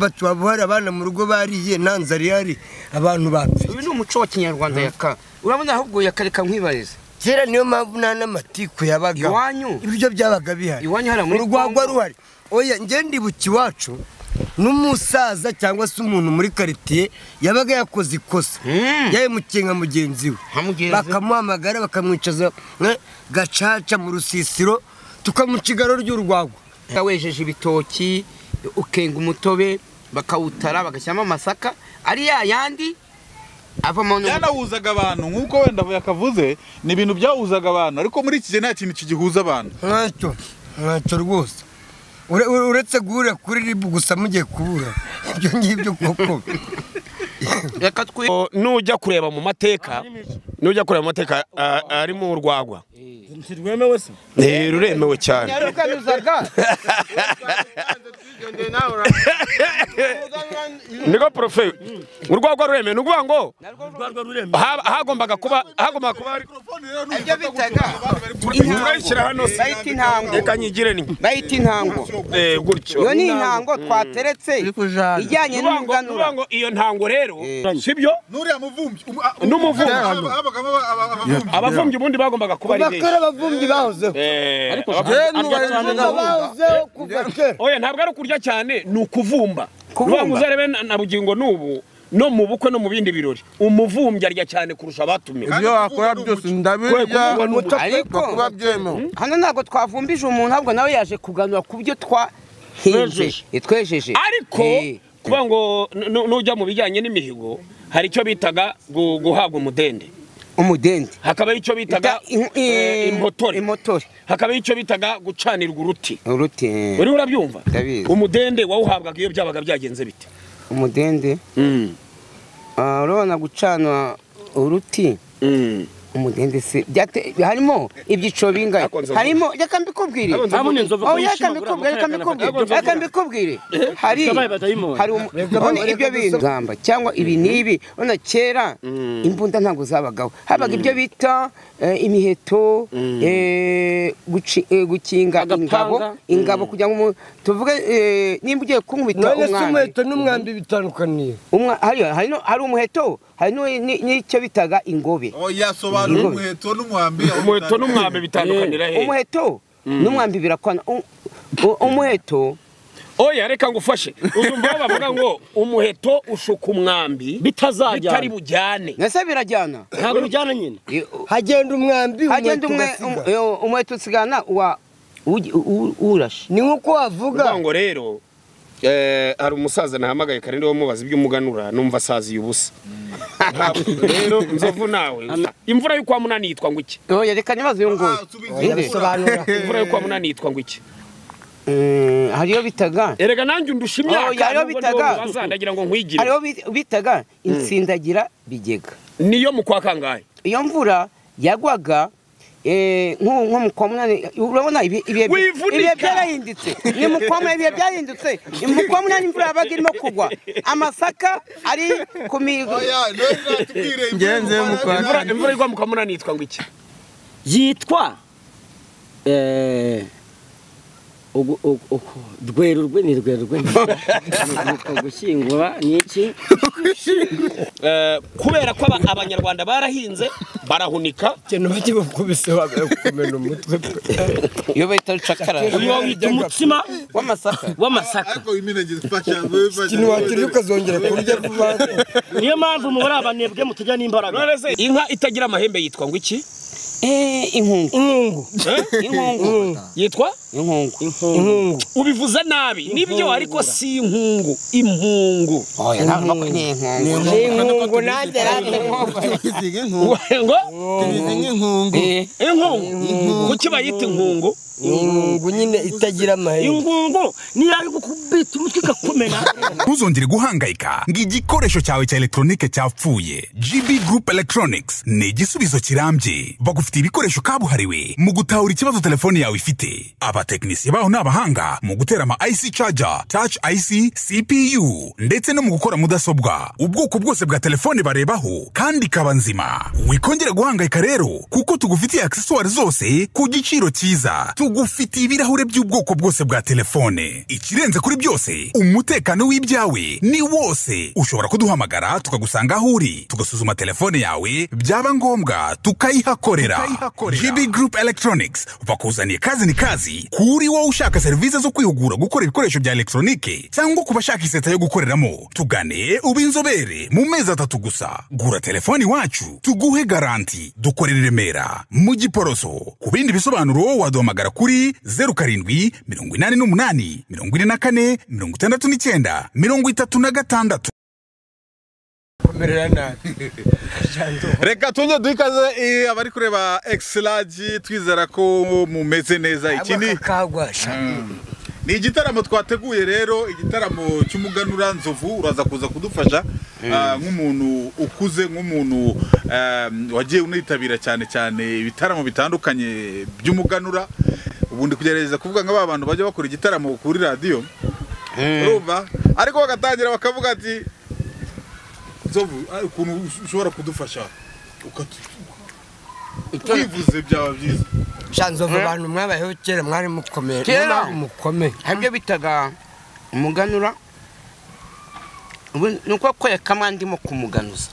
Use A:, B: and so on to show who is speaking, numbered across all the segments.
A: batubabuhari abana mu rugo bariye? Nta nzara ihari abantu bapfa
B: uyu ni umuco wa kinyarwanda yaka urabona ahubwo yakareka nkwibariza
A: kera niyo mpamvu nta n'amatiku yabaga.
B: Iwanyu.
A: Ibiryo byabaga bihari.
B: Iwanyu hariya muri
A: urwagwa ruhari. Oya njye ndibuka iwacu n'umusaza cyangwa se umuntu muri karitsiye yabaga yakoze ikosa.
B: Mm.
A: yahemukiye nka mugenzi we? Bakamuhamagara bakamwicaza gacaca mu rusisiro tukamuca igaro ry'urwagwa
B: wejeje ibitoki ukenga umutobe bakawutara bagashyiramo amasaka ari ya yandi avamo
C: byanahuzaga abantu nk'uko wenda yakavuze ni ibintu byahuzaga abantu ariko muri iki gihe nta kintu kigihuza abantu.
A: Ntacyo ntacyo rwose. Ure- ure- uretse guhurira kuri ribu gusa mugiye kubura. Ibyo ngibyo koko.
B: reka twi
D: O, nujya kureba mu mateka. Nujya kureba mu mateka a- arimo urwagwa
E: ntirwemewe se?
D: Eh, ruremewe cyane. Niko profe urwagwa ruremewe. Ni ukuvuga ngo hagombaga kuba hagombaga kuba hari
B: ibyo bitaga.
D: se
B: bayita intango.
D: Reka nyigire ni.
B: Bayita intango.
D: Eh, gutyo.
B: Iyo ni intango. twateretse ijyanye n'umuganura
D: iyo ntango rero sibyo?
C: N'uriya muvumbyi
D: N'umuvumbyi.
C: abavumbyi
D: ubundi bagombaga kuba ari benshi.
A: Abavumbyi bahozeho
D: Eh,
E: ariko
A: bahozeho kuva kera
D: oya ntabwo ari ukurya cyane ni ukuvumba.
B: Kuvumba.
D: nuvuga ngo uzarebe na- bugingo n'ubu no mu bukwe no mu bindi birori umuvumbyi arya cyane kurusha abatumiwe
F: ibyo wakora byose ndabirya.
B: Ariko
F: kuba byemewe
B: hano ntabwo twavumbije umuntu ahubwo nawe yaje kuganura ku byo twahinze
D: Twejeje.
B: twejeje
D: ariko
B: Eh,
D: kuba ngo nu- nujya mu bijyanye n'imihigo hari icyo bitaga gu- guhabwa umudende.
B: Umudende.
D: Hakabaho icyo bitaga
B: Ita- in-
D: eh, impotore. hakabaho icyo bitaga gucanirwa uruti.
B: Uruti
D: uriho urabyumva? Umudende wawuhabwaga iyo byabaga byagenze bite?
B: Umudende? Ah, urabona gucana uruti?
D: Mm.
B: umudende se byate- harimo ibyiciro
D: nzovu.
B: harimo reka mbikubwire. Oh, reka
E: yishima
B: mbikubwire reka mbikubwire. reka mbikubwire. Hari urabona ibyo bintu gamba cyangwa ibi n'ibi. Urabona kera imbunda ntabwo zabagaho. Habaga ibyo bita eh, imiheto eh, eh, gukinga ingabo. Ingabo kugira ngo tuvuge nimba ugiye kunkubita umwambi
A: umuheto n'umwambi bitandukaniye?
B: Hari umuheto. Hari no- ni- n'icyo bitaga ingobe.
C: Yasobanura umuheto
D: umuheto n'umwambi bitandukanira he
B: umuheto? N'umwambi birakwana. U- u- umuheto?
D: Oya reka ngufashe. Uzumva aho bavuga ngo umuheto ushuka umwambi
E: bitazajyana.
D: bitari bujyane.
B: Nase birajyana.
E: Ntabwo bijyana nyine.
A: Hagenda umwambi
B: hagenda
A: umuheto
B: um- eh, umuheto usigana wa ugi- u- u- urashe.
A: Ni nk'uko wavuga.
D: Ngo rero eh, hari umusaza nahamagaye kare ndiwe mubaza iby'umuganura numva asaziye ubusa. Ntabwo- rero nzovu nawe. Imvura yo kwa munani yitwa ngo iki?
B: Oya reka nibaze uyu nguyu
D: imvura yo kwa munani yitwa ngo iki?
B: Mm, hariyo bitaga.
D: Erega nanjye undusha imyaka
B: Oh,
D: nubwo
B: bitaga.
D: ndagira ngo nkwigire.
B: Hariyo bi- bitaga insindagira bigega.
D: Niyo mu kwa kangahe?
B: Iyo mvura yagwaga eh, nko munani urabona ibi- ibihe byarahindutse. Ni mu kwa munani ibihe byarahindutse mu kwa munani imvura yabaga irimo kugwa. Amasaka ari ku mi
C: Oya, none natubwire
F: Ngenze mu kwa-
D: imvura igwa mu kwa munani yitwa ngo iki?
E: Yitwa eh, ugu- ugu- rwerurwe ni rwerurwe gushyingura ni iki?
D: Eh, kubera ko aba- abanyarwanda barahinze barahunika.
A: Ikintu bagiye gukubise kumena umutwe.
B: Iyo bita rucakara.
E: Uyu wita umutsima
B: w'amasaka.
E: w'amasaka.
A: Ikintu wakirya ukazongera kurya vuba.
E: Niyo mpamvu mubari abanebwe mutajya n'imbaraga.
D: Inka itagira amahembe yitwa ngo iki?
B: Inkungu.
A: Inkungu.
B: Inkungu.
D: Yitwa?
B: Inkungu.
A: Inkungu.
D: Ubivuze nabi. Nibyo ariko si inkungu impungu.
B: Oya ntabwo ni inkungu.
A: Inkungu. Nanjye
D: ngo?
B: Eh,
D: inkungu. Kuki bayita inkungu.
A: Inkungu nyine itagira amahembe.
E: Ingungu niyo ari gukubita umutwe igakomena
G: ntuzongere guhangayika ngo igikoresho cyawe cya elegitoronike cyapfuye. Gb group electronics ni igisubizo kirambye. Bagufite tugufitiye ibikoresho kabuhariwe mu gutahura ikibazo telefone yawe ifite. Abatekinisiye baho ni abahanga mu gutera ama IC charger touch IC CPU ndetse no mu gukora mudasobwa. Ubwoko bwose bwa telefone barebaho kandi ikaba nzima. Wikongera guhangayika rero kuko tugufitiye accessoire zose ku giciro cyiza. Tugufitiye ibirahure by'ubwoko bwose bwa telefone. Ikirenze kuri byose umutekano w'ibyawe ni wose. Ushobora kuduhamagara tukagusanga aho uri tugasuzuma telefone yawe byaba ngombwa tukayihakorera. GB Group Electronics bakuzaniye kazi ni kazi. Kuri wowe ushaka serivisi zo kwihugura gukora ibikoresho bya elektronike cyangwa ku bashaka iseta yo gukoreramo tugane ube inzobere mu mezi atatu gusa. Gura telefone iwacu tuguhe garanti. Dukorera i Remera mu Giporoso ku bindi bisobanuro waduhamagara kuri 07 88 44 69 36
A: komerera nabi
C: reka tujye duha ikaze eh, abari kureba egisilagi twizera ko mumeze neza. Ikindi ni igitaramo twateguye rero igitaramo cy'umuganura nzovu uraza kuza kudufasha ah, nk'umuntu ukuze nk'umuntu ah, wagiye unitabira cyane cyane ibitaramo bitandukanye by'umuganura. Ubu ndi kugerageza kuvuga nka ba bantu bajya bakora igitaramo kuri radiyo urumva? Ariko bagatangira bakavuga ati nzovu ah, ukuntu ushobora kudufasha ukatu- twivuze byaba byiza
A: shanzova abantu mwabayeho kera mwari mukomeye
B: Kera?
A: mukomeye.
B: Haribyo bitaga umuganura? Ni uko kwereka kamwe ndimo kumuganuza.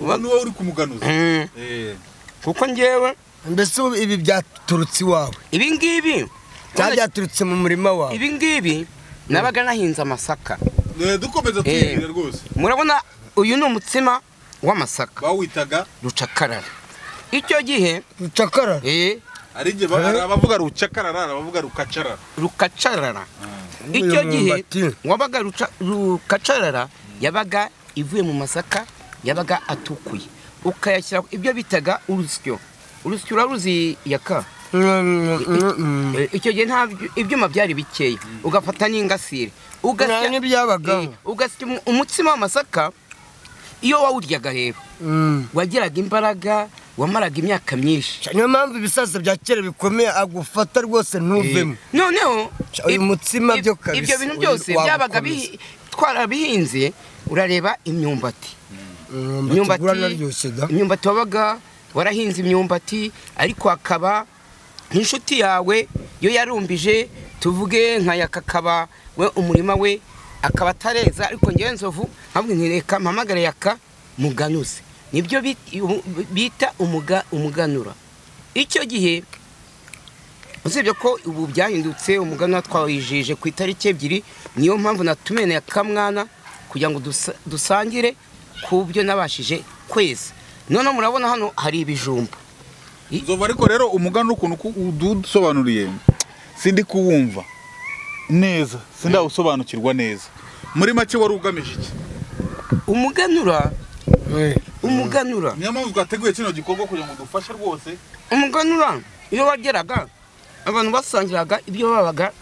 C: Ubu ni wowe uri kumuganuza?
B: Mm.
C: Eh.
B: kuko njyewe?
A: Mbese ubu ibi byaturutse iwawe?
B: Ibi ngibi?
A: Cyangwa byaturutse mu murima wawe?
B: Ibi ngibi nabaga nahinze amasaka.
C: Eh, dukomeza twibwira rwose.
B: Murabona uyu ni umutsima w'amasaka.
C: Bawitaga
B: rucakarara. Icyo gihe
A: rucakara
B: eh,
C: ari igihe ba- hari abavuga rucakarara hari abavuga rukacarara.
B: Rukacarara. Icyo gihe wabaga rukacarara yabaga ivuye mu masaka yabaga atukuye. Ukayashyira ibyo bitaga urusyo. Urusyo uraruzi yaka? Eh, icyo gihe nta byu- ibyuma byari bikeya. Ugafata n'ingasire. Eh, ugasya umu- umutsima w'amasaka iyo wawuryaga rero. Wagiraga imbaraga wamaraga imyaka myinshi.
A: Niyo mpamvu ibisaza bya kera bikomeye agufata rwose ntuvemo
B: noneho
A: Uyu mutsima byo kabisa,
B: ibyo bintu byose byabaga twarabihinze urareba imyumbati.
A: Imyumbati
B: wabaga warahinze imyumbati ariko hakaba nk'inshuti yawe iyo yarumbije tuvuge nka yakakaba we umurima we akaba atareza. Ariko ngewe nzovu ntabwo ntireka mpamagare yaka muganuze ni byo bita umuga- umuganura. Icyo gihe usibye ko ubu byahindutse umuganura twawijije ku itariki ebyiri niyo mpamvu natumeneye akamwana kugira ngo dusa- dusangire ku byo nabashije kweza noneho murabona hano hari ibijumba.
C: Nzova ariko rero umugani ukuntu ku- udusobanuriye sindi kuwumva neza sindawusobanukirwa neza. Muri make wari ugamije iki?
B: Umuganura umuganura.
C: Niyo mpamvu twateguye kino gikorwa kugira ngo dufashe rwose.
B: Umuganura iyo wageraga abantu basangiraga ibyo babaga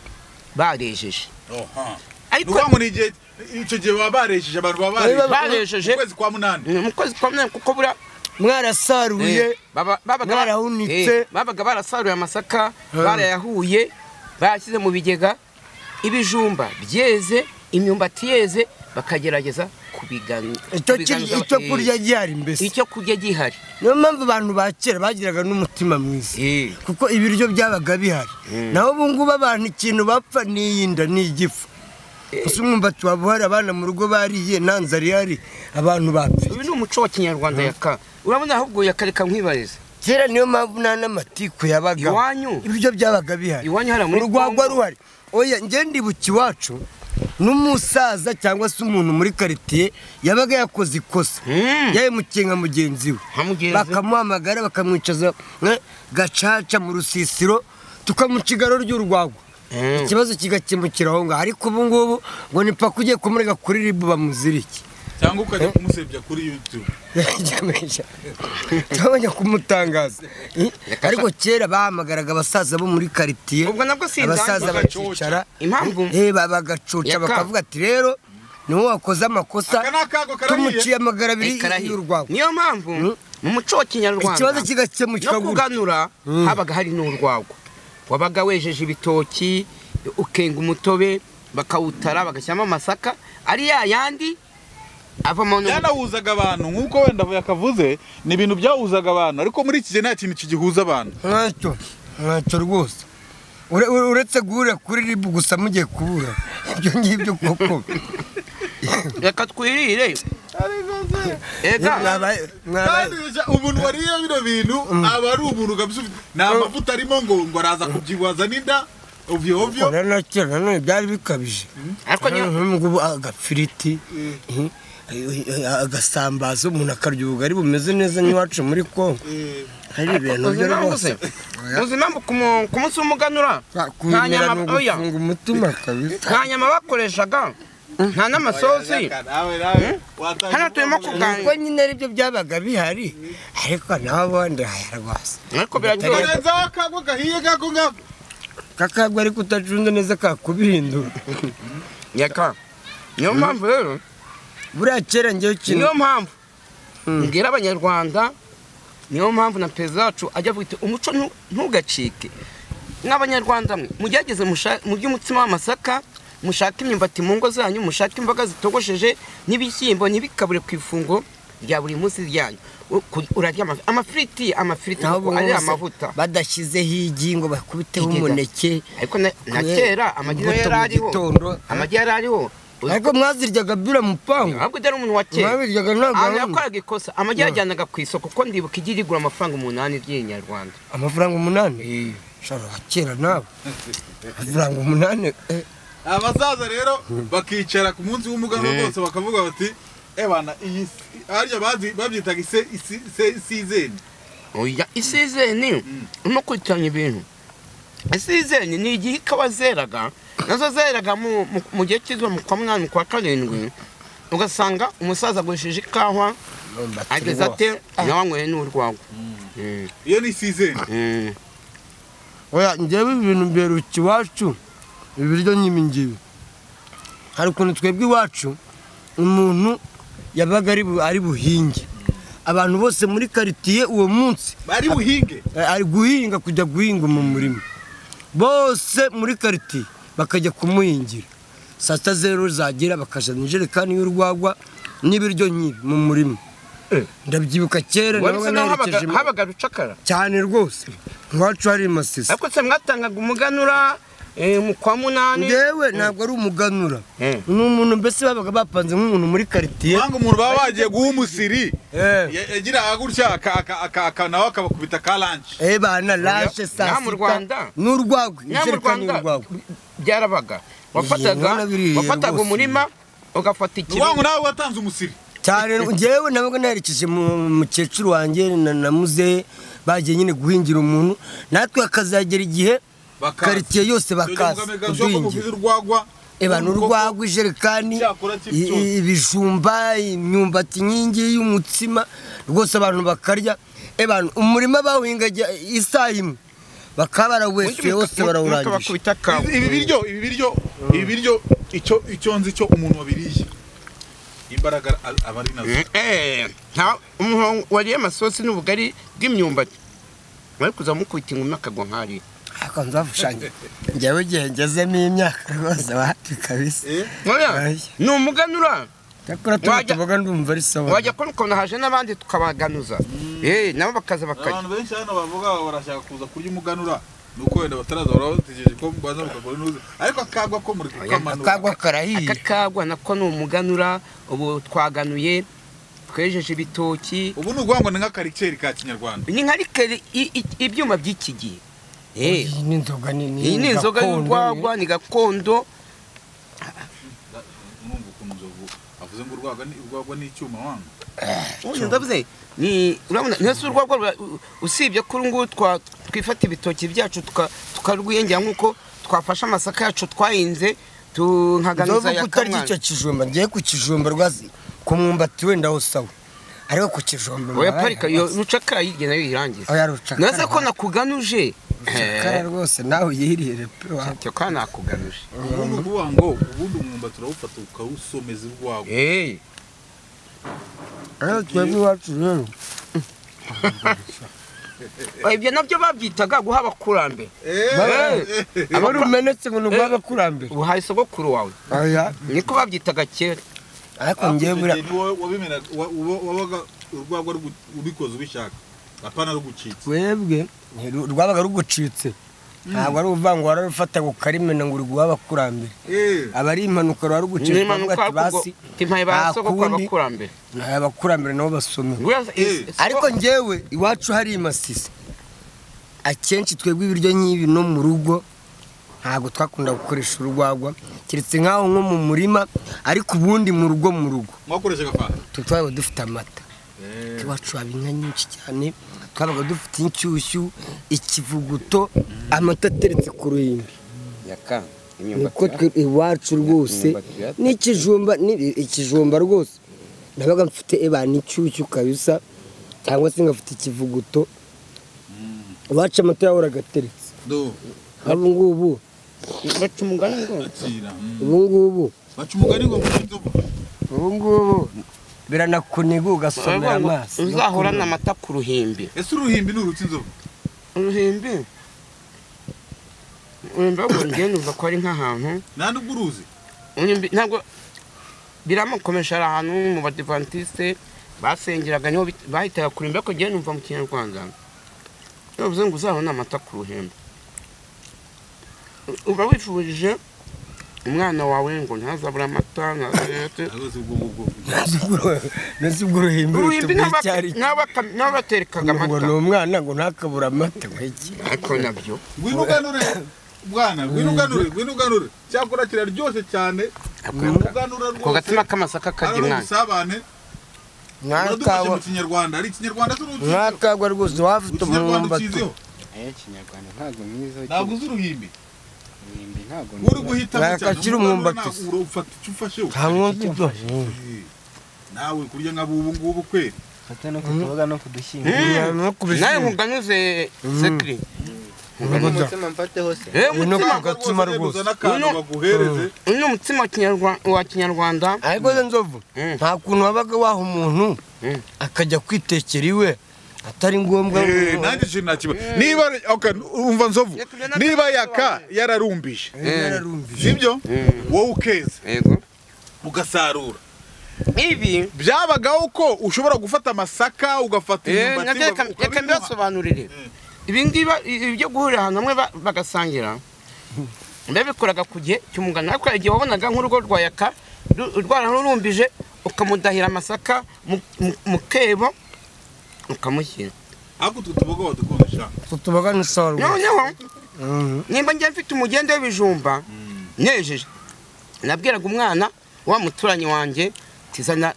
B: barejeje.
C: Ni
B: ariko
C: ukuvuga ngo ni igihe icyo gihe baba baresheje abantu baba
B: baresheje
C: mu kwezi kwa munani.
B: Ni mu kwezi kwa munani kuko buriya
A: mwarasaruye.
B: Eh,
A: Mwarahunitse.
B: eh, babaga barasaruye amasaka barayahuye bayashyize mu bigega. Ibijumba byeze imyumbati yeze bakagerageza
A: icyo
B: eh,
A: kurya gihari mbese?
B: icyo kurya gihari.
A: Niyo mpamvu abantu ba kera bagiraga n'umutima mwiza.
B: Eh.
A: kuko ibiryo byabaga bihari. Naho ubu ngubu abantu ikintu bapfa ni iyi nda ni igifu. Gusa umwumbati waba uhari abana mu rugo bariye nta nzara ihari abantu bapfa
B: uyu ni umuco wa kinyarwanda yaka urabona ahubwo yakareka nkwibariza
A: kera niyo mpamvu nta n'amatiku yabaga.
B: Iwanyu?
A: ibiryo byabaga bihari.
B: Iwanyu muri
A: urwagwa ruhari. Oya njye ndibuka iwacu n'umusaza cyangwa se umuntu muri karitsiye yabaga yakoze ikosa.
B: Mm.
A: yahemukiye nka mugenzi we. Bakamuhamagara bakamwicaza nka gacaca mu rusisiro tukamuca igaro ry'urwagwa
B: Mm.
A: ikibazo kigakemukira aho ngaho ariko ubu ngubu ngo ni paka ugiye kumurega kuri ribu bamuzirike.
C: Cyangwa ukajya kumusebya kuri youtube.
A: Turabona kumutangaza. Eh, ariko kera bahamagaraga abasaza bo muri karitsiye
B: Ubwo nabwo sindangiza.
A: abasaza bakicara.
B: Impamvu?
A: eh, ba- bagacuca bakavuga ati rero niwo wakoze amakosa
C: Aka ni akago karahiye.
A: tumuciye amagara abiri
B: Eh, karahiye.
A: y'urwagwa
B: niyo mpamvu mu muco wa kinyarwanda
A: ikibazo kigakemukira
B: no kuganura habaga hari n'urwagwa wabaga wejeje ibitoki ukenga umutobe bakawutara bagashyiramo amasaka ari ya yandi
C: byanahuzaga abantu nk'uko wenda yakavuze ni ibintu byahuzaga abantu ariko muri iki gihe nta kintu kigihuza abantu.
A: Ntacyo ntacyo rwose. Ure- ure- uretse guhurira kuri ribu gusa mugiye kubura. Ibyo ngibyo koko.
B: Reka twirire.
C: Umuntu wariye bino bintu aba ari umuntu kabisa. Ufite- nta mavuta arimo ngo ngo araza kubyibuhaza n'inda ovyo ovyo.
A: Ora na kera nanone byari bikabije.
B: Ariko
A: agafiriti. Eh, agasambaza umuntu akarya ubugari bumeze neza n'iwacu muri kongo hari ibintu byo rwose
B: se? Uzi impamvu ku mu- ku munsi w'umuganura? Nta
A: umutima kabisa.
B: Nta nyama bakoreshaga? Nta n'amasosi? Hano turimo kuganira.
A: nuko nyine ari byo byabaga bihari ariko nawe ubundi rwose.
B: Ariko biraryoha.
C: Akagwa gahiye kako ngako
A: kakagwa ariko utacunze neza kakubihindura.
B: Yaka. Niyo mpamvu rero
A: buriya kera ngewe ikintu
B: niyo mpamvu. Mbwira abanyarwanda niyo mpamvu na perezida wacu ajya avuga ati umuco ntu- ntugacike. Nk'abanyarwanda mwe mugerageze murye umutsima w'amasaka mushake imyumbati mu ngo zanyu mushake imboga zitogosheje n'ibishyimbo ntibikabure ku ifunguro rya buri munsi ryanyu. Urarya amafi. Amafiriti amafiriti ari amavuta.
A: badashyizeho igi ngo bakubiteho umuneke.
B: Ariko na kera amagi yari ariho amagi yari ariho
A: ariko mwaziryaga bira mu pangu
B: ahubwo utari umuntu wa kera
A: mwabiryaga ntabwo
B: ahantu
A: ari
B: yakoraga ikosa amagi yajyanaga ku isoko kuko ndibuka igi rigura amafaranga umunani ry'inyarwanda
A: amafaranga umunani? Shara wa kera nawe. Amafaranga umunani eh,
C: abasaza rero bakicara ku munsi w'umuganura bose bakavuga bati ebana iyi si- harya bazi- babyitaga ise- isi- ise- isizeni.
B: Oya isizeni? Urimo kurikiranya ibintu. Isizeni ni igihe ikawa zeraga na zo zeraga mu- gihe cy'izuba mu kwa munani mu kwa karindwi ugasanga umusaza agurishije ikawa ageze ate?
A: bose.
B: nawe anyweye n'urwagwa Mm,
C: iyo ni isizeni
B: mm.
A: oya njyewe ibintu mberuka iwacu ibiryo nyimi ngibi hari ukuntu twebwe iwacu umuntu yabaga ari bu- ari buhinge. Abantu bose muri karitiye uwo munsi
C: bari buhinge.
A: Eh, ari guhinga kujya guhinga mu murima. Bose muri karitiye bakajya kumuhingira saa sita zero zagera bakajana ijerekani y'urwagwa n'ibiryo nyibi mu murima. Ndabyibuka kera
B: habaga-
A: nerekeje
B: habaga rucakara.
A: Cyane rwose. Iwacu hari masisi.
B: Ariko se mwatangaga umuganura eh, mu kwa munani?
A: Ngewe ntabwo ari umuganura.
B: Eh.
A: ni umuntu mbese babaga bapanze nk'umuntu muri karitiye
C: mpanga umuntu baba bagiye guha umusiri.
A: Eh.
C: ya- yagira gutya nawe akabakubita ka lanshi
A: Eh bana lashe saa sita. N'urwagwa
B: Nta mu
A: ijerekani y'urwagwa.
B: Byarabaga. Wafataga umurima ugafata
C: ngo
B: ikibindi
C: nawe watanze umusiri.
A: Cyane ngewe nabaga naherekeje mu- mukecuru wanjye na na muzehe bagiye nyine guhingira umuntu. Natwe hakazagera igihe
C: Bakaza.
A: karitiye yose bakaza.
C: Kuduhingira
A: kuduhingira
C: urwagwa.
A: Ijerekani ibijumba imyumbati inkingi y'umutsima. Rwose abantu bakarya. Eba umurima bawuhingaga isaha imwe. Bakaba barawuwesuye wose barawurangije
B: bakubita kawa
C: ibi biryo ibi biryo ibi biryo icyo icyo nzi cyo umuntu wabiriye imbaraga aba ari na zo.
B: Eh, nta umuntu wariye amasosi n'ubugari bw'imyumbati. Bari kuza mukubita ingumi akagwa nk'ariya
A: ariko nzavushanye njyewe igihe ngezemo imyaka rwose wapi kabisa.
B: Oya,
A: Ay.
B: ni umuganura.
A: Cyakora tuba tuvuga ndumva ari sawa.
B: wajya kubona ukuntu haje n'abandi tukabaganuza. Eh, nabo bakaza bakarya
C: abantu benshi hano bavuga barashaka kuza kurya umuganura. Nuko wenda bataraza bategereje ko baza bakagura inuze ariko akagwa ko muri kukamanura
A: akagwa karahiye.
B: Aka kagwa nako ni umuganura ubu twaganuye twejeje ibitoki.
C: Ubu ni ukuvuga ngo ni nk'akarikeri ka kinyarwanda.
B: Ni nka rikeri ibyuma by'iki gihe Eh,
A: iyi ni inzoga
B: ni y'urwagwa ni gakondo
C: urumva ukuntu nzovu avuze ngo urwagwa ni urwagwa ni icyuma wanga
B: uyu ndavuze ni urabona ntese urwagwa usibye ko urunguru twa twifata ibitoki byacu tuka- tukarwiyongera nk'uko twafashe amasaka yacu twahinze
A: nzovu
B: ya
A: kutarya
B: kamwana
A: icyo kijumba ngiye ku kijumba rwose ku mwumbati wenda ho sawa ariko ku kijumba
B: oya parika rucakara yirya na yo irangiza
A: oya rucakara.
B: Naze ko nakuganuje
A: rucakara rwose nawe uyirire pe wa
B: cyo kandi nakuganuje
C: ubu ni ukuvuga ngo ubundi umwumba turawufata ukawusomeza urwagwa
B: Eh,
A: rero twebwe iwacu rero.
B: Ibyo na byo babyitaga guha abakurambere.
A: Aba ari umenetse ngo ni urw'abakurambere
B: uhaye sogokuru wawe. Niko babyitaga kera.
A: Ariko njyewe buriya
C: wabaga urwagwa rugu- ubikoze ubishaka. Apana rugucitse.
A: Ntiru- rwabaga rugucitse. Ntabwo ari uvuga ngo wararufata ngo ukarimena ngo uri guha abakurambere.
C: Eh,
A: aba ari impanuka ruba rugucitse
B: ni impanuka
A: basi nta kundi.
B: abakurambere.
A: Nabo
B: is- is-
A: ariko njyewe iwacu hari imasisi akenshi twebwe ibiryo nk'ibi no mu rugo ntabwo twakunda gukoresha urwagwa. Keretse nk'aho nko mu murima ariko ubundi mu rugo mu rugo. Tu- twabaga dufite amata. Iwacu haba inka nyinshi cyane. Twabaga dufite inshyushyu ikivuguto amata ateretse ku ruhimbi. Niko iwacu rwose. n'ikijumba ni- ikijumba rwose. Nabaga mfite eba n'inshyushyu kabisa cyangwa se ngafite ikivuguto. Iwacu amata yahoraga ateretse.
C: Do.
A: Ubu ngubu.
B: Baca umugani ngo?
C: Akira mm.
A: ubu ngubu.
C: Baca umugani ngo
A: ubu. Ngubu. Biranakuniga ugasomera amaso
B: uzahorane amata ku ruhimbi.
C: Ese uruhimbi ni uruti inzovu
B: uruhimbi? Uruhimbi ahubwo njyewe numva ko ari nk'ahantu.
C: Nta nubwo uruzi?
B: Uruhimbi ntabwo biramukomesha ari ahantu mu badivantiste basengeraga ni ho bahitaga ku ruhimbi ariko njyewe numva mu kinyarwanda. Iyo bavuze ngo uzahorane amata ku ruhimbi. Uba wifurije umwana wawe ngo ntazabure amata ntazabure
A: uruhimbi ari
B: n'abaterekaga
A: ngo ni
B: amata.
A: umwana ngo ntakabure amata ngo iki
B: ariko na byo.
C: Ngwino uganure bwana ngwino uganure ngwino uganure cyakora kiraryoshye cyane
B: ku gatima k'amasaka karya umwana.
C: ubusabane. Uradufashe
A: nk'akawa
C: mu kinyarwanda. Hari ikinyarwanda
A: nk'akagwa rwose waba ufite
C: ikinyarwanda
A: umwumbati
H: ntabwo
C: uzi uruhimbi. Uri guhitamo cyane
A: Nakakira
C: umuganura
A: umwumbati.
C: ntabwo urufata icyo ufashe
A: nta
C: nawe kurya nka bubu ngubu kweri
H: fata no ku tuboga no ku dushyimbo
A: no ku
B: nawe
A: bishyimbo
B: nkuganuze sekiri
H: umutsima mfate hose.
B: Eh,
A: no
B: umutsima
A: ku gatsima rwose.
B: Uno- uyu ni umutsima wa Kinyarwa- wa kinyarwanda.
A: Ariko ze nzovu
B: Mm.
A: nta kuntu wabaga waha umuntu
B: Mm.
A: akajya kwitekera iwe. Atari ngombwa
C: Eh, nanjye ikintu nakiba niba okay, umva nzovu niba yaka yararumbije
A: yararumbije
C: sibyo wowe ukeza
B: yego
C: ugasarura.
B: Ibi
C: byabagaho ko ushobora gufata amasaka ugafata
B: eh,
C: imyumbati
B: reka- mbibasobanurire ibi ngibi ibi byo guhurira ahantu hamwe ba- bagasangira babikoraga ku gihe cy'umuganda. Ariko hari igihe wabonaga nk'urugo rwa yaka ru- rwararurumbije ukamudahira amasaka mu kebo ukamushyira
C: ariko utwo tuboga wadukundisha
A: tutubaga n'isawa rwose
B: noneho
A: Mhm.
B: nimba njye mfite umugende w'ibijumba. Nejeje nabwiraga umwana wa muturanyi wanjye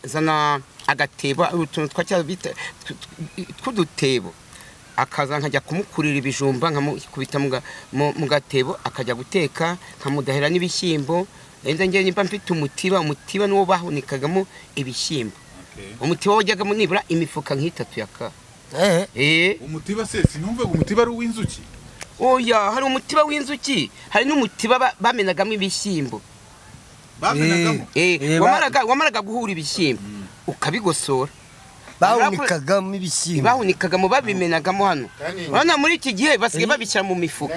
B: zana agatebo utuntu tw'udutebo. Akaza nkajya kumukurira ibijumba nkamukubita mu ga- mu- mu gatebo akajya guteka nkamudahira n'ibishyimbo. Nimba mfite umutiba umutiba niwo bahunikagamo ibishyimbo. Umutiba wajyagamo nibura imifuka nk'itatu ya ka.
A: Eh,
B: eh.
C: Umutiba se sinumve ngo umutiba ari uw'inzuki.
B: Oya hari umutiba w'inzuki? Hari n'umutiba ba- bamenagamo ibishyimbo.
C: Bamenagamo?
B: Eh,
A: Eh, ba-
B: wamaraga guhura ibishyimbo. Ukabigosora.
A: Bahunikagamo ibishyimbo.
B: Bahunikagamo babimenagamo hano. Urabona muri iki gihe basigaye babishyira mu mifuka.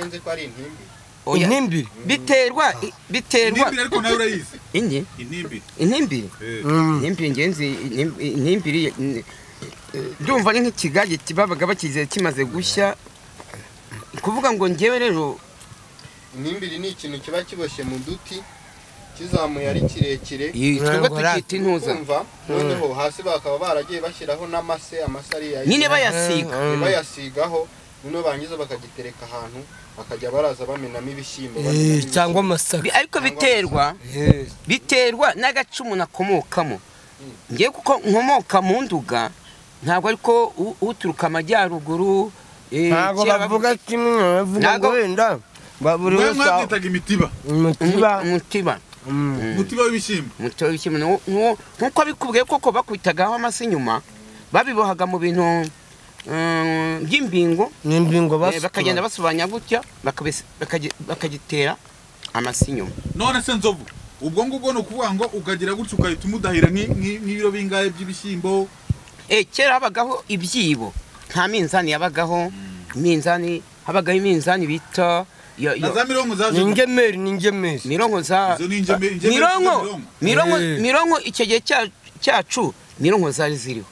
A: Intimbiri
B: biterwa biterwa.
C: Intimbiri ariko nawe urayizi.
B: Inye
C: intimbiri
B: intimbiri
A: Mm.
B: ndumva ari nk'ikigage babaga bakizeye kimaze gushya. Kuvuga ngo ngewe rero
H: intimbiri ni ikintu kiba kiboshye mu duti kizamuye ari kirekire.
B: Iyi twebwe tukita intuza.
H: Kumva noneho hasi bakaba baragiye bashyiraho n'amase amase ariya
B: nyine bayasiga.
H: Bayasigaho. Noneho bangiza bakagitereka ahantu bakajya baraza bamenamo ibishyimbo
A: Eh,
H: bamenamo
A: cyangwa
H: ibishyimbo.
A: amasaka.
B: Ariko biterwa
A: Eh,
B: biterwa n'agace umuntu akomokamo. Ngewe kuko nkomoka mu nduga ntabwo ariko uturuka amajyaruguru eh,
A: ntabwo bavuga kimwe bavuga ngo wenda. Ba- buri wese aho-
C: mwabyitaga imitiba.
A: Umutiba
B: Umu- umutiba
A: Mm.
C: umutiba w'ibishyimbo.
B: Umutiba niwo- nk'uko abikubwiye koko bakwitagaho amase inyuma babibohaga mu bintu by'imbingo.
A: N'imbingo
B: eh, bakagenda basobanya gutya bakagitera amase inyuma
C: none se nzovu ubwo ngubwo ni ukuvuga ngo ukagira gutya ugahita umudahira nk'i- nk'i- nk'ibiro bingahe by'ibishyimbo?
B: Eh, kera habagaho ibyibo. Nta minzani yabagaho iminzani habagaho iminzani bita
C: mirongo
A: ingemeri ni ingemeri
B: mironko za mironko mironko
A: Eh.
B: icyo gihe cya- cyacu mironko zari ziriho.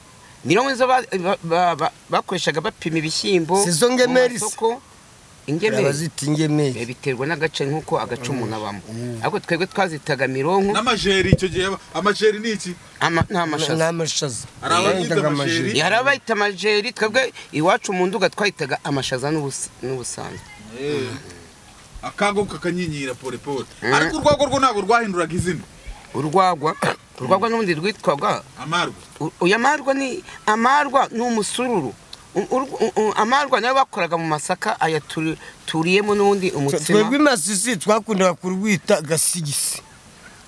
B: Mironko zo ba- ba- ba- ba- bakoreshaga bapima ibishyimbo
A: Si zo
B: mu
A: ngemeri
B: ingemeri.
A: Abazita ingemeri.
B: Eh, biterwa n'agace nk'uko agace umuntu abamo ariko twebwe twazitaga mironko.
C: N'amajeri icyo gihe amajeri ni iki?
A: Ni
B: mashaza
A: amashaza.
C: Hari abayita amajeri.
B: hari abayita amajeri twebwe iwacu mu nduga twahitaga amashaza n'ubus- n'ubusanzwe.
C: Akago kakanyinyira pole pole ariko urwagwa rwo ntabwo rwahinduraga izina.
B: Urwagwa. Urwagwa n'ubundi rwitwaga uyu amarwa ni amarwa ni umusururu amarwa na yo bakoraga mu masaka ayaturiyemo n'ubundi
A: twebwe
B: umutsima
A: imasisi twakundaga kurwita gasigisi.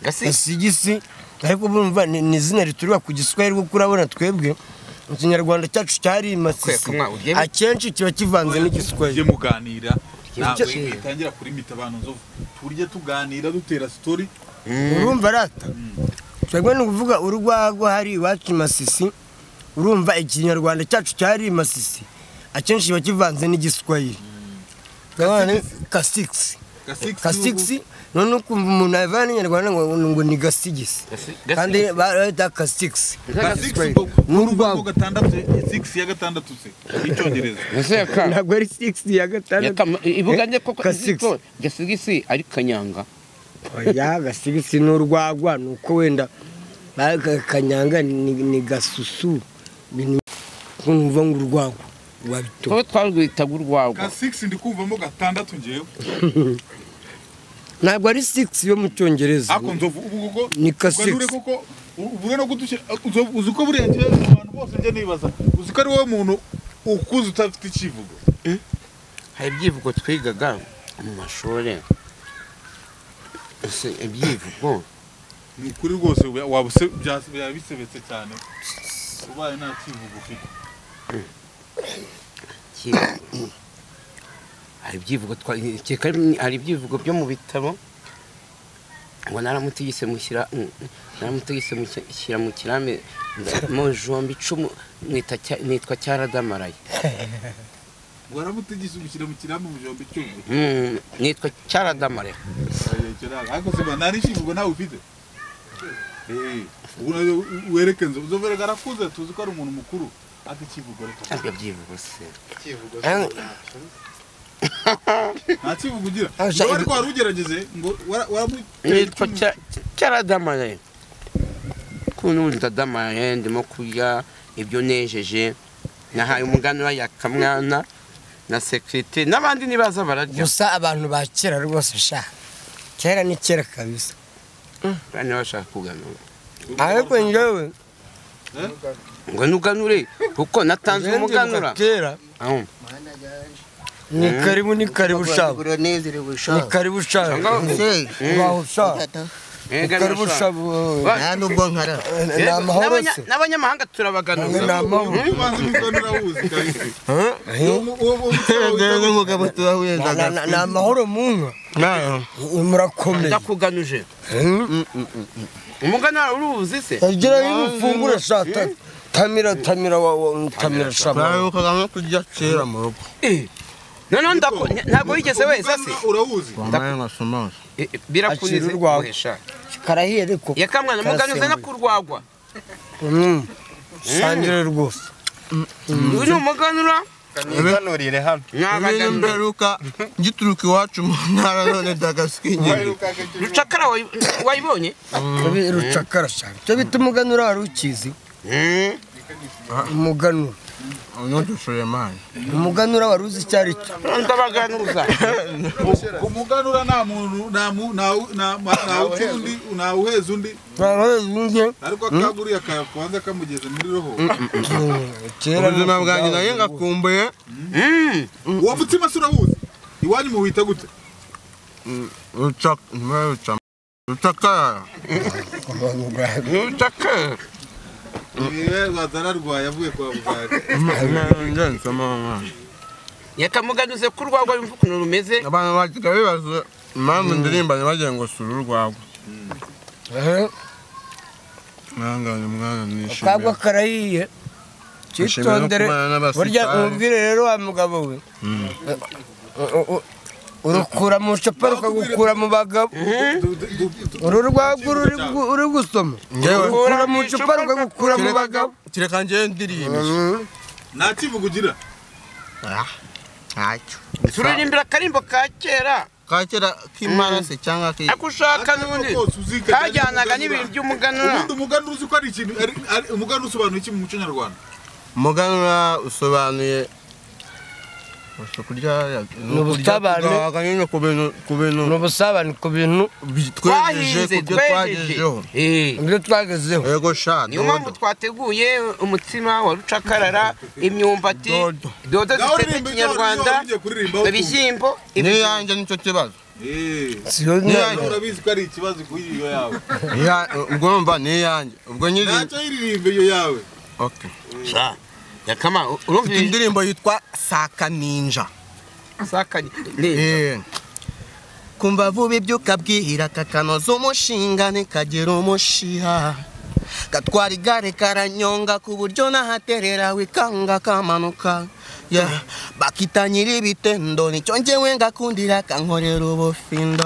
B: Gasi?
A: Gasigisi ariko bumva ni izina rituruka ku giswahili kuko urabona twebwe mu kinyarwanda cyacu cyari imasisi akenshi kiba kivanze n'igiswahili.
C: Muganira. Ntabwo bitangira kurimita abantu nzovu turye tuganira dutera sitori
A: urumva rata twebwe ni ukuvuga urwagwa hari iwacu imasisi urumva ikinyarwanda cyacu cyari imasisi akenshi kiba kivanze n'igiswahili. Kasigisi kasigisi none ukumva umuntu avana n'inyarwanda ngo ngo ni gasigisi
B: Gasi-
A: kandi barahita kasigisi
C: n'urwagwa gatandatu sigisi ya gatandatu se icyongereza.
A: Ntabwo ari sigisi ya gatandatu.
B: Ivuga nde koko gasigisi ari kanyanga.
A: Oya gasigisi ni urwagwa ni uko wenda kanyanga ni gasusu ni kumva ngo urwagwa wabito
B: twebwe twarwitaga urwagwa.
C: Ka sigisi ndi kumvamo gatandatu ngewe
A: ntabwo ari sigisi yo mu cyongereza. Ni
C: Nzovu, uzi ko buriya ngewe abantu bose njya nibaza uzi ko ari wowe muntu ukuze udafite icyivugo?
B: Hari ibyivugo twigaga mu mashuri. Ese ibyivugo
C: ni ukuri rwose waba bisebetse cyane. Ubaye nta cyivugo ufite
B: hari ibyivugo twa- keka ari- hari ibyivugo byo mu bitabo ngo naramutigise mushyira naramutigise mushyira mu kirame mu jombi icumu nitwa cyaradamaraye
C: waramutegise umushyira mu kirambo mu jombo icyumba
B: Mm, nitwa cyaradamaraye
C: ariko se nta n'icyivugo nawe ufite? Eh, ubu nawe wereke nzo uzovera arakuze tuzi ko ari umuntu mukuru. Ariko icyivugo reka
B: ibyo byivugo se
C: nta cyivugo ugira.
A: Ah,
C: niba ariko wari ugerageze ngo wara- waramuteye
B: nitwa
C: icumu.
B: Cya- cyaradamaraye kuno ndadamaraye ndimo kurya ibyo nejeje. Nahaye umuganura ya kamwana na sekirite n'abandi nibaza bararya.
A: Gusa abantu ba kera rwose sha kera ni kera kabisa.
B: Bane bashaka kuganura.
A: Ariko njyewe
B: ngo nuganure kuko natanze umuganura.
A: kera. Ni karibu ni karibu
F: uranezerewe
A: ni karibu shaba Amahoro
B: N'abanya-
A: se
B: n'abanyamahanga turabaganura
A: Eh? Ni amahoro mu nka murakomeye.
B: Ndakuganuje umuganura uruzi se?
A: Agira y'ibifunguro sha ta- tamira tamira wa- tamira shaba
F: baherukaga nko kurya kera mu rugo.
B: Eh, noneho ndako- ntabwo wigeze weza se?
C: Umuganura urawuzi
F: wambaye
A: karahiye ariko
B: yakamwana muganuze no kurwagwa
A: Mm. sangire rwose.
B: Uyu ni umuganura?
H: Niganurire hano.
F: Ibintu mberuka ngituruka iwacu mu ntara none dagasikinyeri
B: rucakara wayi- wayibonye
A: rucakara cyane. Cyo bita umuganura wari ukizi
B: Mm.
A: umuganura. Umuganura wari uzi icyo ari cyo.
B: Ndabaganuza
C: ku muganura nta muntu nta mu- nta- nta- nta uca undi ariko akaguriye akabanza kamugeze muri roho.
A: Kera
F: ubuzima bwanjye na yo
B: ngakumbuye.
C: Uwo mutima se urawuzi iwanyu muwita gute?
F: Rucaka rucakara
B: rucakara
C: Eh, bazararwaye avuye kwa muganga.
B: Yakamuganuze ko urwagwa yumva ukuntu rumeze.
F: Abantu bajyaga bibaza impamvu ndirimba ntibagira ngo sura urwagwa. Mwangane umwana
A: akagwa
F: nishimye
A: karahiye cyitondere burya umubwire rero wa mugabo we. U- u- urukura mu icupa rukagukura mu bagabo uru rwagwa uri gu- uri gusoma. Urukura mu icupa rukagukura mu bagabo
F: kereka njyewe ndirimba
C: nta kivugo ugira
F: ntacyo.
B: Turirimbira akarimbo ka kera.
F: Kakera k'imana se cyangwa ki
B: ako ushaka n'ubundi kajyanaga n'ibintu by'umuganura.
C: Ubundi umuganura uzi ko ari ikintu umuganura usobanuye iki mu muco nyarwanda?
F: Umuganura usobanuye
A: ubusabane ku bintu
F: ku
B: Eh.
A: ibyo twagezeho
B: niyo mpamvu twateguye umutsima wa rucakarara imyumbati
F: Dodo.
B: zitetse kinyarwanda ibishyimbo
F: n'iyanjye ni cyo kibazo
C: Eh. urabizi ko ari ikibazo kuri iyo yawe
F: ubwo numva n'iyanjye ubwo nyiri
C: ntacyo yiririmbe iyo yawe
F: okay
B: Sha, yakama urumva
F: indirimbo yitwa saka ninja.
B: Sakanye
F: Eh. kumva vuba ibyo ukabwira kakanoza umushinga ntikagera umushiha. Gatwara igare karanyonga ku buryo nahaterera wikanga kamanuka. Bakita nyiri ibitendo ni cyo njyewe ngakundira kankorera ubufindo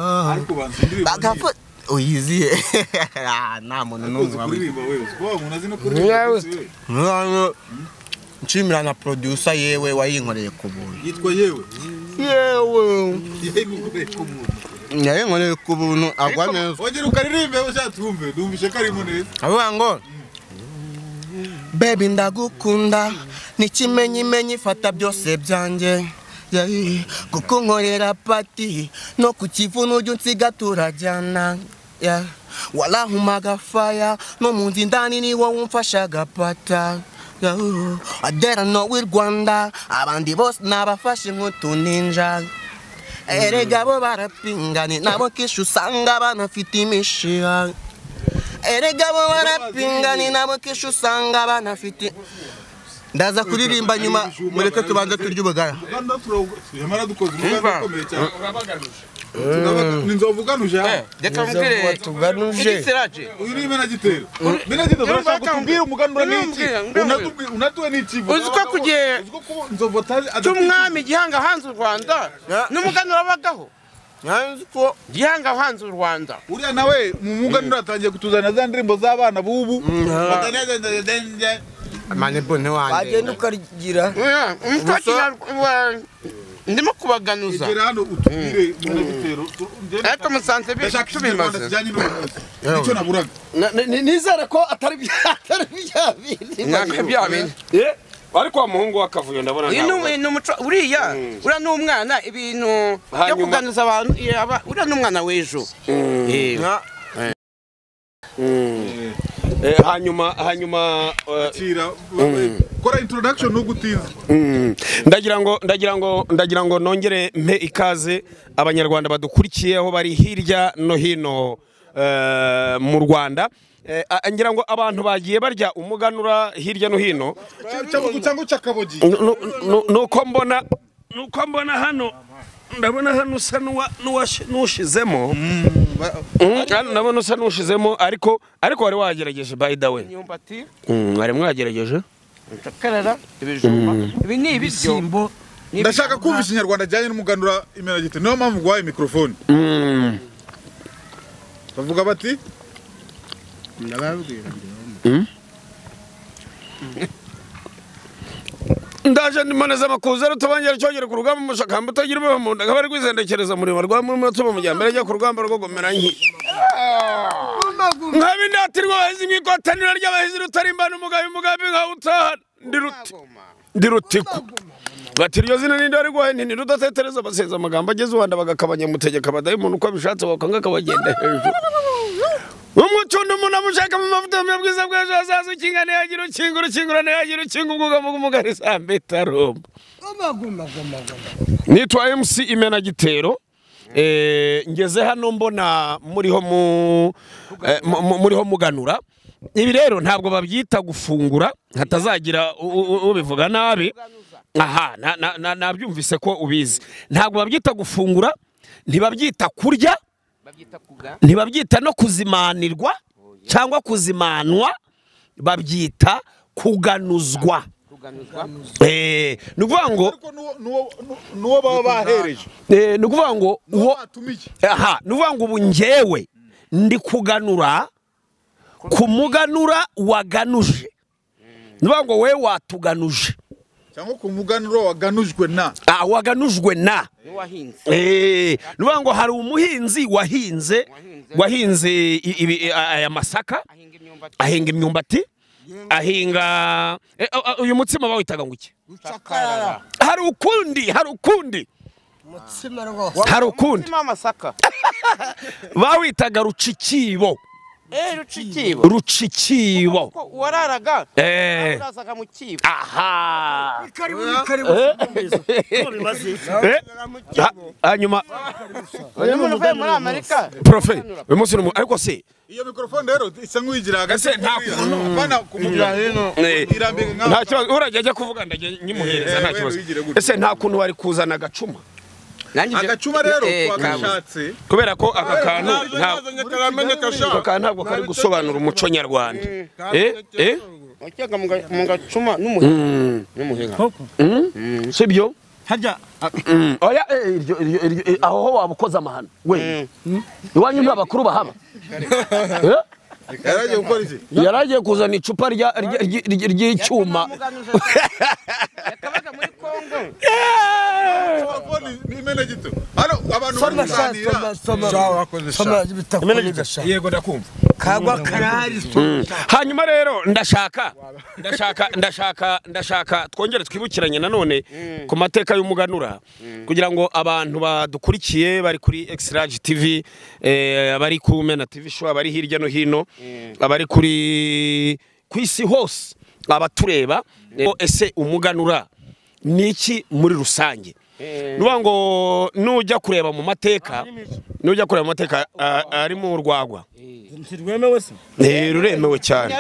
F: uyiziye Ah, nta muntu n'umwe wabizi. Nshimira na producer yewe wayinkoreye ku buntu.
C: Yitwa yewe?
F: Yewe. Yayinkoreye ku buntu agwa neza.
C: wongera ukaririmbe ushatse wumve numvishe ko arimo neza.
F: Avuga ngo bebi ndagukunda n'ikimenyimenyi fata byose byanjye. Kuko nkorera pati no ku kivu n'ujya unsiga turajyana. Warahumaga faya no mu nzu indani ni wowe umfasha agapata Yeah. adera no w'i rwanda. Abandi bose nabafashe nk'utuninja erega bo barapingane nabo kenshi usanga banafite imishiha erega bo barapingane nabo kenshi usanga banafite ndaza kuririmba nyuma mureke tubanze turya ubugara.
C: Turamara dukoze umugambi ukomeye cyane. Ni inzovu uganuje hano
B: reka mbwire
A: tuganuje.
B: Igisiraje
C: uyu ni imenagitero imenagitero turashaka kutubwira? umuganura ni iki unatuwe ni ikivu
B: Uzi ko kugiye- cy'umwami gihanga hanze u rwanda n'umuganura wabagaho.
F: Nzi ko
B: gihanga hanze u rwanda.
C: Uriya nawe mu muganura atangiye kutuzanira za ndirimbo z'abana b'ubu.
F: Manebo ntiwanjye
A: wagenda
B: kinyarwanda ndimo kubaganuza. Ariko musanze bi-
C: ndashaka ikinyarwanda
B: tubimaze
C: kijyanye n'ubuvuzi ni cyo naburaga.
E: Nizere ko atari bya- bindi.
B: Ntabwo bya bindi.
D: Ariko wa muhungu w'akavuyo ndabona
B: uyu
D: ntabwo-
B: ni- ni umuco uriya uriya ni umwana ibintu byo kuganuza abantu aba- uriya ni umwana w'ejo. Eh,
D: Eh, hanyuma hanyuma eh,
C: kira kora introduction n'ugutinza
D: Mm. ndagira ngo ndagira ngo ndagira ngo nongere mpe ikaze abanyarwanda badukurikiye aho bari hirya no hino eh, mu Rwanda Eh, ngira ngo abantu bagiye barya umuganura hirya no hino
C: cyangwa cyakabogi
D: Nu- nu- nu- nuko mbona nuko mbona hano ndabona hano usa n'ushizemo. Mm, hano ndabona usa n'ushizemo ariko ariko wari wagerageje by the way.
B: Imyumbati.
D: Mm, mwari mwagerageje?
B: Ibijumba. Ibi ni Ni
C: ndashaka kumva ikinyarwanda ajyanye n'umuganura imenagitero niyo mpamvu guhaye mikrofone.
D: Mm.
C: bavuga bati
D: ndaje ndimoneza amakuza rutubangera cyongera ku rugamba umushakamba utagira ubwoba mu nda nkaba ari kwizendekereza murima rwa muri mutuba mujyambere ajya ku rugamba rwo gomera nki. Nkaba indatirwa abahizi nk'ikotaniro ry'abahizi rutarimbana umugabi umugabi nkawe utaha ndi ruti ndi rutiku. Bati iryo zina ninde wari guhaye nti rudatetereza baseza amagambo ageze uwanda bagakabanya mutegeka abadayimuntu uko abishatse bakanga akabagenda hejuru. Umucundo umuntu amushaka mu mavuta mu bwiza bw'ejo hazaza ukingane yagira ukinga urukingurane yagira ukinga ubwugamo bw'umugari sambe taromba nitwa MC Imena Gitero. Eh, ngeze hano mbona muriho eh, mu- mu- muriho muganura. Ibi rero ntabwo babyita gufungura hatazagira ubivuga nabi. Aha na- na- na- nabyumvise ko ubizi. Ntabwo babyita gufungura ntibabyita kurya ntibabyita no kuzimanirwa cyangwa kuzimanwa babyita kuganuzwa. Eh, ni ukuvuga ngo
C: n'uwo- baba bahereje.
D: Eh, ni ukuvuga ngo uwo
C: batumiye
D: aha ni ukuvuga ngo ubu njyewe ndi kuganura ku muganura waganuje. Ni ukuvuga ngo we watuganuje.
C: Cyangwa ku muganuro waganujwe na.
D: Ah, waganujwe na.
B: N'uwahinze
D: Eh, ni ukuvuga ngo hari umuhinzi wahinze wahinze. aya masaka.
B: Ahinga imyumbati.
D: Ahinga eh, ah, ah, uyu mutsima bawitaga ngo iki? Hari ukundi hari ukundi. Hari ukundi. Bawitaga rucikibo.
B: Rucikibo
D: rucikibo
B: wararaga
D: Eh.
B: urazaga mu kibo
D: aha.
A: Karibu karibu
D: Eh, ha- hanyuma
B: uyu muntu uvuye muri amerika
D: profe uyu munsi ni ariko se.
C: Iyo mikorofone rero isa nk'uyigira hagati
D: Ese nta
C: kuntu bana kumubwira
D: eh,
C: nkaho
D: nta kibazo urajya ajya kuvuga ndajya nyimuhereza nta
C: Eh,
D: kibazo ese nta kuntu wari kuzana agacuma
C: agacuma rero
B: Eh,
C: twagashatse
D: kubera ko aka kantu nta- aka kantu ntabwo kari gusobanura umuco nyarwanda eh eh
B: wakega mu ga- mu gacuma n'umuhinga n'umuhinga
D: sibyo
E: harya
D: Mm. oya eh, eh, aho ho waba ukoze amahano we iwanyu nta bakuru bahaba Eh?
C: yaragiye gukora iki
D: yari agiye kuzana icupa ry'icyuma
C: imena gito hano abantu bari kuganira
D: yego ndakumva
A: kagwa karahari
D: hanyuma rero ndashaka. Ndashaka ndashaka ndashaka. Twongere twibukiranye nanone ku mateka y'umuganura. Kugira ngo abantu badukurikiye bari kuri Exrage TV eh, abari ku Mena TV show abari hirya no hino abari kuri ku isi hose abatureba ese umuganura. Ni iki muri rusange? Nuvuga ngo nujya kureba mu mateka nujya kureba mu mateka ari mu rwagwa.
E: Ntirwemewe se?
D: Ruremewe cyane.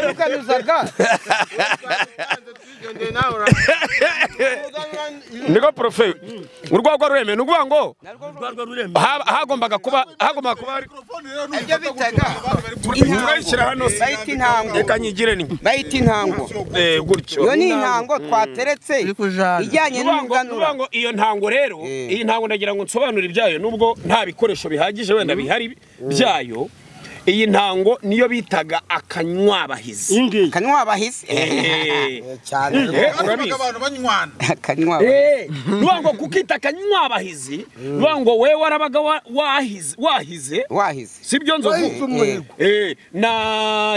D: Niko profe urwagwa ruremewe ni ukuvuga ngo hagombaga kuba hagombaga kuba hari
B: ibyo bitaga. Intango.
D: Reka nyigire ni.
B: Bayita intango.
D: Eh, gutyo.
B: Iyo ni intango twateretse ijyanye n'umuganura
D: iyo ntango rero
B: Eh.
D: iyi ntango ndagira ngo nsobanure ibyayo nubwo nta bikoresho bihagije wenda bihari byayo iyi ntango niyo bitaga akanywabahizi.
E: Iyi ngiyi
B: kanywa bahise
D: Eh,
A: cyane.
D: Eh,
C: hano
D: urabizi.
C: Abantu banywana.
D: Eh, ngo kukita akanywabahizi nuvuga ngo we warabaga wa- wahize wahize.
B: Wahize.
D: Sibyo nzovu. Eh, na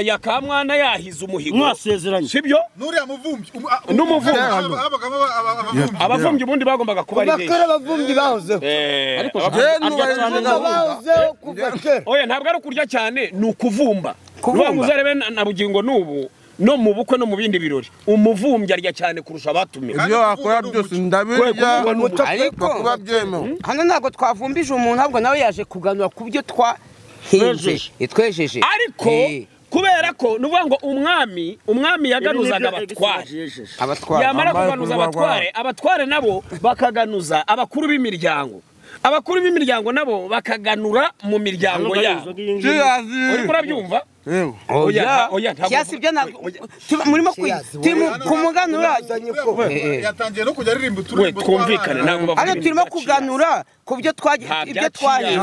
D: yakamwana yahize umuhigo.
E: Mwasezeranye.
D: Sibyo?
C: N'uriya muvumbyi umu- a-
D: N'umuvumbyi.
C: haba- habagamo aba- aba- abavumbyi
D: ubundi bagombaga kuba ari benshi.
A: Bakara abavumbi bahozeho.
D: Eh,
E: Ariko
D: abavumbyi-
E: cyane
A: bahozeho
D: oya ntabwo ari ukurya cyane ni ukuvumba. Uzarebe na- bugingo n'ubu no mu bukwe no mu bindi birori. Umuvumbyi arya cyane kurusha abatumiwe
F: ibyo wakora byose ndabirya.
B: Ariko
F: kuba byemewe
B: hano ntabwo twavumbije umuntu ahubwo nawe yaje kuganura ku byo twahinze twejeje.
D: Ariko kubera ko ni ukuvuga ngo umwami umwami yaganuzaga abatware. Yamara kuganuza abatware abatware nabo bakaganuza abakuru b'imiryango. Abakuru b'imiryango nabo bakaganura mu miryango yabo. uri kurabyumva? Oya oya. ntabwo
B: tuba- murimo kwiga turi mu- ku muganura. Eh, eh.
C: yatangiye no kujya aririmba
D: we
C: uturirimbo
D: twumvikane
C: tw'abana.
D: ntabwo bavuga ibintu
B: turimo kuganura ku byo twagiye ibyo twahinze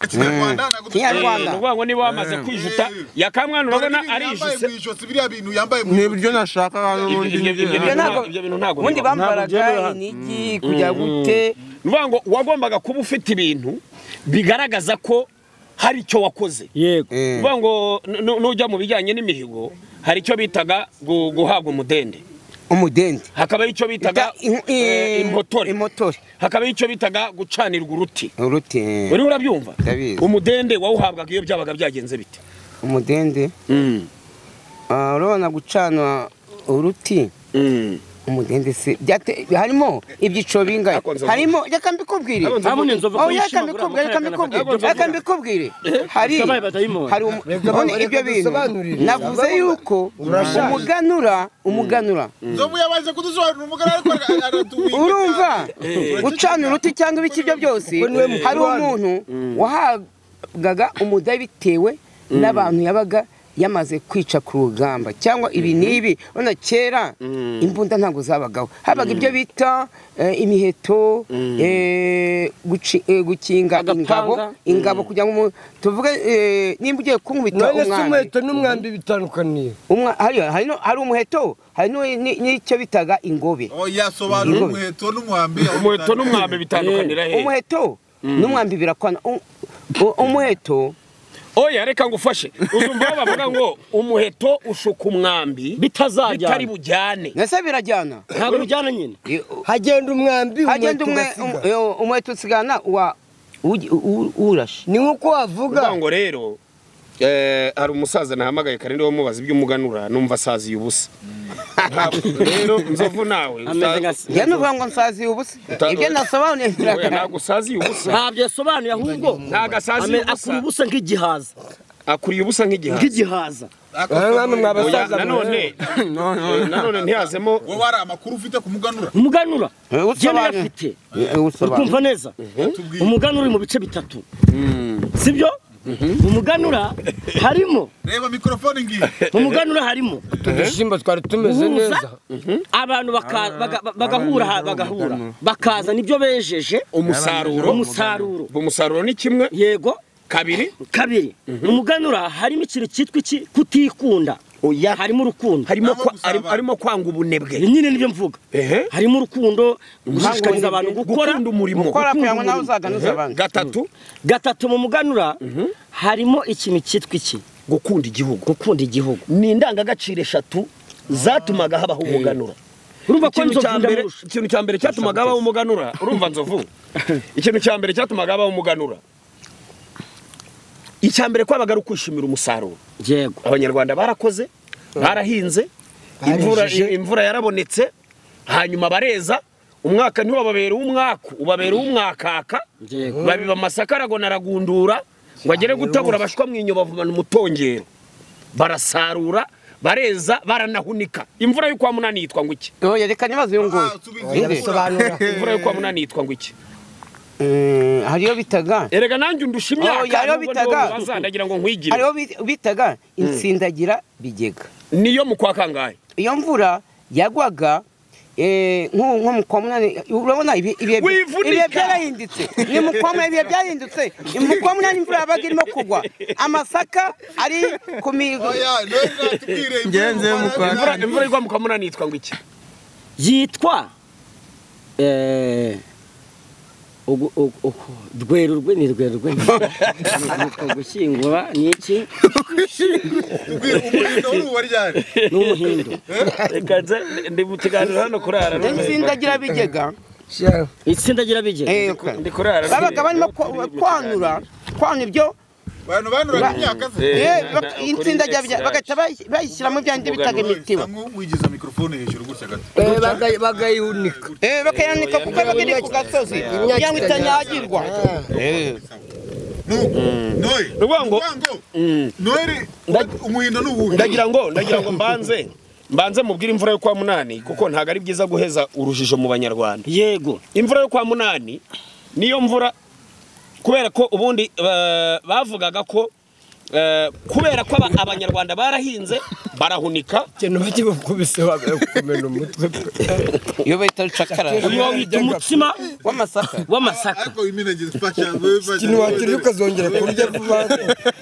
F: ntabwo narimbi
C: ariyo bavuga kwijuta twagenda ukareka tukavuga ikinyarwanda ntabwo
B: Kinyarwanda.
D: ni ngo niba wamaze kwijuta yakamwana urabona arijuse
C: mu ijosi biriya bintu yambaye mu
F: ni ibyo
D: bintu ntabwo
B: ubundi bambaraga inigi kujya gute.
D: Ni ukuvuga ngo wagombaga kuba ufite ibintu bigaragaza ko hari icyo wakoze.
E: Yego.
B: Eh.
D: ngo nu- nu- nujya mu bijyanye n'imihigo hari icyo bitaga gu- guhabwa umudende.
B: Umudende
D: hakabaho icyo bitaga eh, impotore hakabaho icyo bitaga gucanirwa uruti.
B: Uruti
D: uri urabyumva umudende wawuhabwaga iyo byabaga byagenze bite?
B: Umudende? Ah, urabona gucana uruti? Umudende se byate harimo ibyiciro bingahe harimo reka mbikubwire. Reka mbikubwire reka mbikubwire. Reka mbikubwire. Hari hari ibyo bintu. navuze yuko umuganura umuganura.
C: Aratuwika
B: urumva? Gucana uruti cyangwa ibiki byo byose hari umuntu wahabwaga umudayi bitewe n'abantu yabaga yamaze kwica ku rugamba. Cyangwa ibi n'ibi. Urabona kera imbunda ntabwo zabagaho. Habaga ibyo bita eh, imiheto eh, guci- eh, gukinga ingabo. Ingabo kugira ngo tuvuge eh, nimba ugiye kunkubita
A: none se
B: umwambi
A: umuheto n'umwambi bitandukaniye?
B: Umwa- hari umuheto hari n'icyo bitaga ingobe.
C: Oya sobanura umuheto n'umwambi.
D: Umuheto n'umwambi bitandukanira he
B: umuheto n'umwambi birakwana. Umuheto
D: oya reka ngufashe. Uzumva bavuga ngo umuheto ushuka umwambi
E: bitazajyana.
D: bitari bujyane.
B: Nase birajyana.
E: Ntabwo bijyana nyine.
A: Hagenda umwambi
B: hagenda
A: umuheto
B: um- umuheto usigana wa urashe.
A: Ni nk'uko wavuga.
D: Ngo rero hari umusaza nahamagaye kare ndiwe mubaza iby'umuganura numva asaziye ubusa. Rero nzovu nawe.
B: Njye nuvuga ngo nsaziye ubusa. Ibyo nasobanuye
D: ntabwo usaziye ubusa.
E: Ntabyo yasobanuye ahubwo
D: ntabwo asaziye
E: ame- akura
D: ubusa
E: ubusa nk'igihaza.
D: Akuriye ubusa nk'igihaza.
E: Nk'igihaza.
D: Oya, nanone. Eh, nanone ntihazemo
C: wowe hari amakuru ufite ku muganura?
E: Umuganura.
B: Eh,
E: njye nayafite
B: Eh,
E: uri
B: usobanura.
E: kumva neza? Umuganura uri mu bice bitatu. Sibyo? Mu muganura harimo.
C: Reba mikorofone ngiyi.
E: Mu muganura harimo.
A: Udusimba twari tumeze neza.
E: abantu bagahura bagahura. Bakazana ibyo bejeje.
D: Umusaruro.
E: Umusaruro.
D: Umusaruro ni kimwe?
E: Yego.
D: Kabiri?
E: Kabiri. Mu muganura harimo ikintu cyitwa iki? Kutikunda.
D: Oya.
E: Harimo urukundo.
D: Harimo harimo kwanga ubunebwe.
E: Nyine ni byo
D: mvuga.
E: Harimo urukundo gushishikariza abantu gukora.
D: gukunda umurimo.
B: Gukora kugira ngo
E: gukunda
B: nawe
E: umurimo.
B: uzaganuze abandi
D: gatatu.
E: Gatatu mu muganura harimo ikintu cyitwa iki?
D: Gukunda igihugu.
E: Gukunda igihugu.
D: Ni indangagaciro eshatu zatumaga habaho umuganura.
E: Urumva ko
D: ikintu cya mbere cyatumaga habaho umuganura. Urumva nzovu ikintu cya mbere cyatumaga habaho umuganura. Icya mbere kwabaga ari ukwishimira umusaruro.
E: Yego.
D: Abanyarwanda barakoze barahinze imvura yarabonetse hanyuma bareza umwaka ntiwababera uw'umwaku ubabera uw'umwakaka
E: Yego.
D: babiba amasaka aragona aragundura ngo agere gutabura abashwa mu inyo bavumana umutongero. Barasarura bareza baranahunika. Imvura yo kwa munani yitwa ngo iki?
B: Oya reka nibaze uyu nguyu
C: Ah,
D: imvura yo kwa munani yitwa ngo iki?
B: Hariyo bitaga.
D: Erega nanjye undusha imyaka
B: Oh,
D: nubwo
B: bitaga.
D: ndagira ngo nkwigire.
B: Hariyo bi- bitaga insindagira bigega.
D: Niyo mu kwa kangahe?
B: Iyo mvura yagwaga eh, nko mu kwa munani urabona ibi- ibihe byarahindutse. Ni mu kwa munani ibihe byarahindutse. Mu kwa munani imvura yabaga irimo kugwa. Amasaka ari ku mi
C: oya none natubwire
F: Ngenze mu kwa-
D: imvura imvura igwa mu kwa munani yitwa ngo iki?
E: Yitwa eh, ugu- ugu- rwerurwe ni rwerurwe ni gushyingura ni iki ni umuhindo
D: ndi mu kiganiro hano kurara.
B: Insindagira bigega.
E: Itsindagira bigega.
B: Eh,
D: ndi kurara.
B: Babaga barimo kwa- kwanura kwanura ibyo
C: abantu banuraga imyaka se
B: eh, bak- insindagira bigega bagahita bayi- bayishyiramo bya bindi bitaga imitiba
C: wigiza mikorofone hejuru gutya gato.
A: Eh,
B: Eh, bakayanika kuko biba biri ku gasozi. kugira ngo itanyagirwa.
C: Noye
D: Ni ukuvuga ngo-
C: noye umuhindo ni uwuhe
D: ndagira ngo ndagira ngo mbanze. Mbanze mubwire imvura yo kwa munani kuko ntabwo ari byiza guheza urujijo mu banyarwanda.
E: Yego.
D: Imvura yo kwa munani niyo mvura kubera ko ubundi eh, bavugaga ko kubera ko aba- abanyarwanda barahinze barahunika.
A: Ikintu bakibukubise kumena umutwe.
B: Iyo bita rucakara.
E: Uyu wita umutsima
B: w'amasaka.
E: w'amasaka.
A: Ikintu wakirya ukazongera kurya vuba.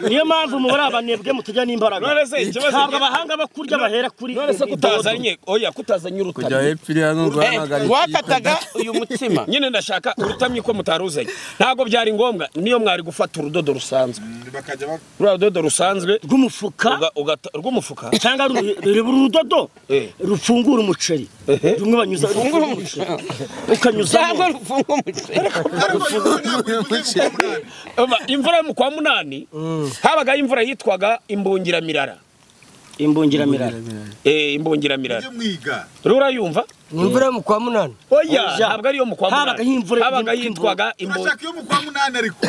E: Niyo mpamvu mubari abanebwe mutajya n'imbaraga. Ntabwo abahanga bo kurya bahera kuri
D: none se kutazanye oya kutazanye
F: kujya
D: urutamyi
F: hepfo iriya ni
B: Eh,
F: uguhamagara
B: wakataga uyu mutsima.
D: Nyine ndashaka urutamyi ko mutaruzanye. Ntabwo byari ngombwa niyo mwari gufata urudodo rusanzwe.
C: Bakajya bak-
D: ruriya rudodo rusanzwe
E: rw'umufuka?
D: Rw'umufuka
E: cyangwa reba urudodo
D: Eh.
E: rufungura umuceri. Rumwe banyuza rufungura umuceri. ukanyuzamo
D: imvura yo mu kwa munani habagaho imvura yitwaga imbungiramirara.
E: Imbungiramirara.
D: Eh, imbungiramirara.
C: Mwiga.
D: Rurayumva
A: ni imvura yo mu kwa munani.
D: Oya ntabwo ariyo mu kwa munani.
E: imvura-
D: yitwaga imbu
C: turashaka iyo mu kwa munani ariko?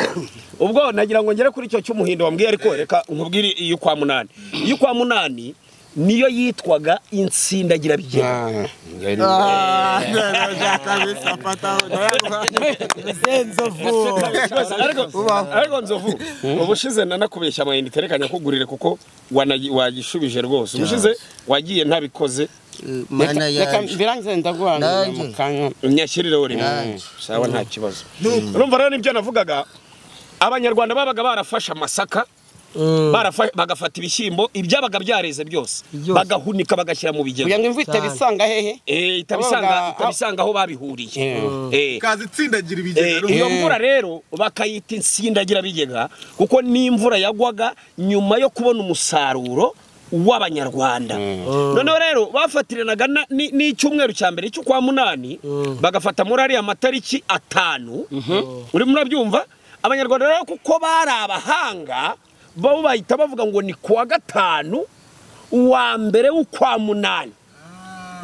D: Ubwo nagira ngo ngere kuri icyo cy'umuhindo wambwiye ariko reka nkubwire iyo kwa munani. Iyo kwa munani niyo yitwaga insindagirabigega ariko ariko nzovu ubushize nanakubeshya amayinite reka nyakugurire kuko wagishubije rwose. Ubushize wagiye ntabikoze.
B: Ndaguhanira
F: Nanjye.
B: mu kanya.
D: Nyashyireho rimwe sawa nta kibazo. Urumva rero ni byo navugaga? Abanyarwanda babaga barafashe amasaka bagafata ibishyimbo ibyabaga byareze byose. Bagahunika bagashyira mu
B: kugira
D: bigega
B: ngo imvura itabisanga hehe?
D: Eh, itabisanga aho babihuriye. Eh,
C: kaza itsindagira
D: Eh,
C: ibigega
D: iyo mvura rero bakayita insindagirabigega kuko n'imvura yagwaga nyuma yo kubona umusaruro w'abanyarwanda. Noneho rero bafatiranaga na- ni- n'icyumweru cya mbere cy'ukwa munani bagafata muri ariya matariki atanu. Urimo urabyumva abanyarwanda rero kuko bari abahanga bo bahita bavuga ngo ni kuwa gatanu uwa mbere w'ukwa munani.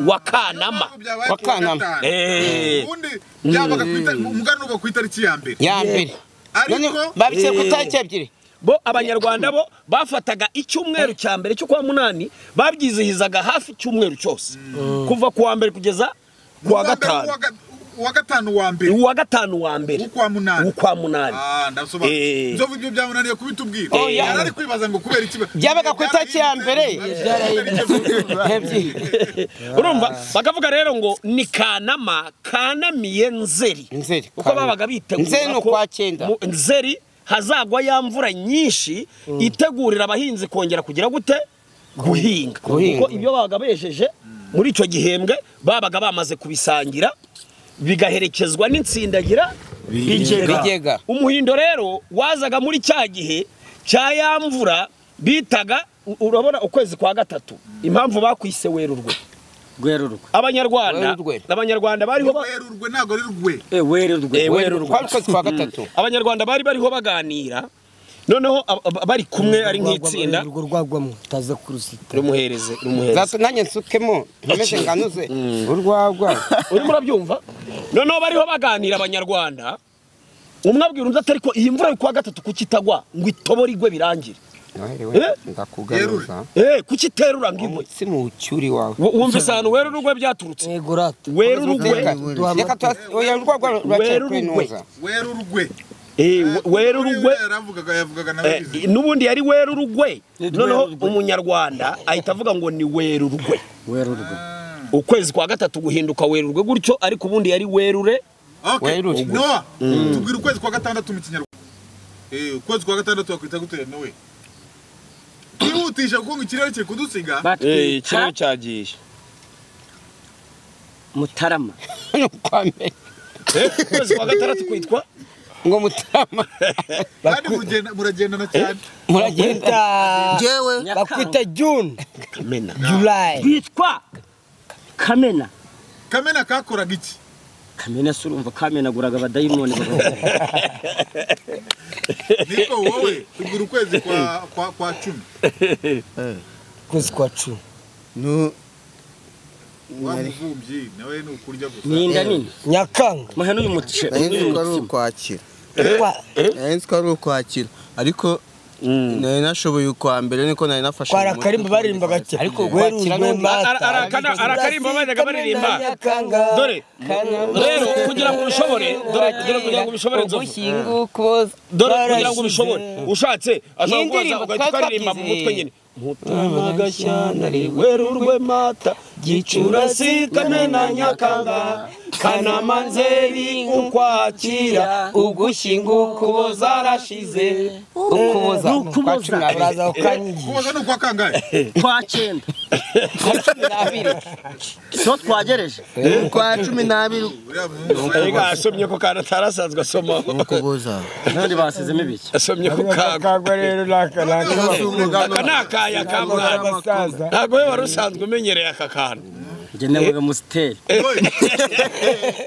D: Wa kanama.
B: Wa Kanama.
D: Eh.
C: ubundi byabaga ku uba itariki ya mbere.
B: Ya mbere.
C: Ariko
B: babishyira ku itariki ebyiri.
D: Bo abanyarwanda bo bafataga icyumweru cya mbere cyo kwa munani babyizihizaga hafi icyumweru cyose. Kuva ku wa mbere kugeza ku wa gatanu.
C: Uwa ga- uwa gatanu wa mbere
D: uwa gatanu wa mbere
C: w'ukwa munani
D: w'ukwa munani
C: Ah, ndasobanura
D: Eh.
C: nzovu ibyo byamunaniye kubitubwira
B: Oh, ya.
C: yari ari kwibaza ngo kubera iki
B: Byabaga ku itariki ya mbere.
D: Urumva bakavuga rero ngo ni kanama kanamiye nzeri
B: Nzeri, Kanama.
D: babaga bitegura
B: Nzeri ni
D: ko
B: ukwa cyenda.
D: nzeri hazagwa ya mvura nyinshi itegurira abahinzi kongera kugira gute guhinga
B: Guhinga.
D: kuko ibyo babaga bejeje muri icyo gihembwe babaga bamaze kubisangira bigaherekezwa n'insindagira
B: Bigega.
D: umuhindo rero wazaga muri cya gihe cya ya mvura bitaga urabona ukwezi kwa gatatu impamvu bakwise werurwe.
E: Werurwe.
D: Abanyarwanda abanyarwanda bariho ba-
C: werurwe ntabwo ari rwe
E: Eh, werurwe.
D: Eh, werurwe.
B: kwa gatatu.
D: Abanyarwanda bari bariho baganira noneho bari kumwe ari nk'itsinda
A: urwo rwagwamo utaza kurusita
D: rumuhereze rumuhereze.
B: Zato nanjye nsukemo nkomeze nganuze urwagwa.
D: Urimo urabyumva? Noneho bariho baganira abanyarwanda. Umwe abwira undi ati ariko iyi mvura yo kuwa gatatu kuki itagwa? Ngo itobore igwe birangire Eh?
B: ndakugaruza.
D: Eh, kuki iterura ngo igwe?
B: Umutsi mu cyuri wawe
D: Wu- wumvise ahantu werurwe byaturutse?
A: Yego rata
D: werurwe
B: reka
D: Eh, Eh,
C: bizi
D: n'ubundi yari werurugwe
E: Ni
D: noneho umunyarwanda ahita avuga ngo ni werurugwe
E: werurwe
D: ukwezi kwa gatatu guhinduka werurwe gutyo ariko ubundi yari werure
C: Okay.
B: Werurwe.
C: Noah, tubwira ukwezi kwa gatandatu mu kinyarwanda. Eh, ukwezi kwa gatandatu wakwita gute nowe twihutisha kuko ngo ikirere kiri kudusiga.
E: Batwita
D: cyagiye
E: mutarama.
B: Kwa mbere
D: ukwezi kwa gatandatu kwitwa?
B: Ngo mutarama
C: kandi muragenda- muragendana cyane
B: muragenda
A: jewe bakwita june.
D: Kamena.
A: July.
E: Twitwa kamena.
C: Kamena kakoraga iki
E: kamena se urumva kamenaguraga abadayimoni
C: niko wowe tubwira ukwezi kwa cumi
A: kwezi kwa cumi
F: Nu-
C: wa muvumbyi nawe ni ukurya gusa.
E: Ninda nini?
A: nyakanga.
E: Muhe n'uyu muce
F: nari nzi ko ari
E: n'uyu mutsima.
F: Ukwakira
A: Kwa-
F: nari nzi ko ari ukwakira ariko nari nashoboye ukwa mbere niko nari nafashe
A: akarimba baririmbaga cyane
B: Ariko ukwakira
D: arakarimba bajyaga baririmba. Dore rero kugira ngo ubishobore dore kugira ngo ubishobore nzovu.
B: Ugushyinguko
D: dore kugira ngo ubishobore ushatse ashobora kubaza ugahita ukaririmba mu mutwe nyine. Mutamagashyantare werurwe mata gicurasi kamena nyakanga kanama nzeri ukwakira
B: zarashize ukuboza
E: Ni ukuboza.
B: kwa n'abiri
A: uraza ukanyigisha
C: kubaza ni ukwa kangahe
E: kwa cyenda
B: kwa cumi n'abiri
E: so twagereje
F: ukwa cumi n'abiri
D: Ega asomye ko kana atarasanzwe asoma
F: ukuboza
E: n'undi basizemo ibiki
D: asomye ku
A: kagwa rero
D: aka ni akaya ka mwana ntabwo we wari usanzwe umenyereye aka kantu
E: njye nabaga musiteri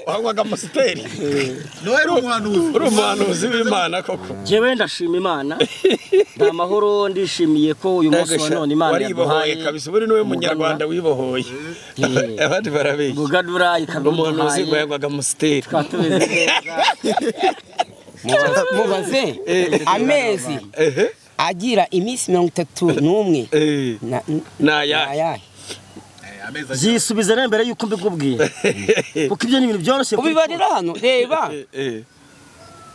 D: wanywaga amusiteri
C: nowe ni umuhanuzi
D: uri umuhanuzi w'imana koko.
E: Njyewe ndashima imana. Nta mahoro ndishimiye ko uyu munsi wa none imana yaduhaye
D: kabisa. Buri ni we munyarwanda wibohoye. Abandi barabeshya
E: bugadura
D: umuhanuzi
E: tumeze neza.
B: Mubaze amezi.
D: Ehe
B: agira iminsi mirongo itatu n'umwe.
D: Eh, ni ayahe
B: ayahe
C: Eh, amezi agera-
E: zisubiza rero mbere y'uko mbikubwira kuko ibyo ni ibintu byoroshye
B: ubibarira hano. Reba.
D: Eh, eh.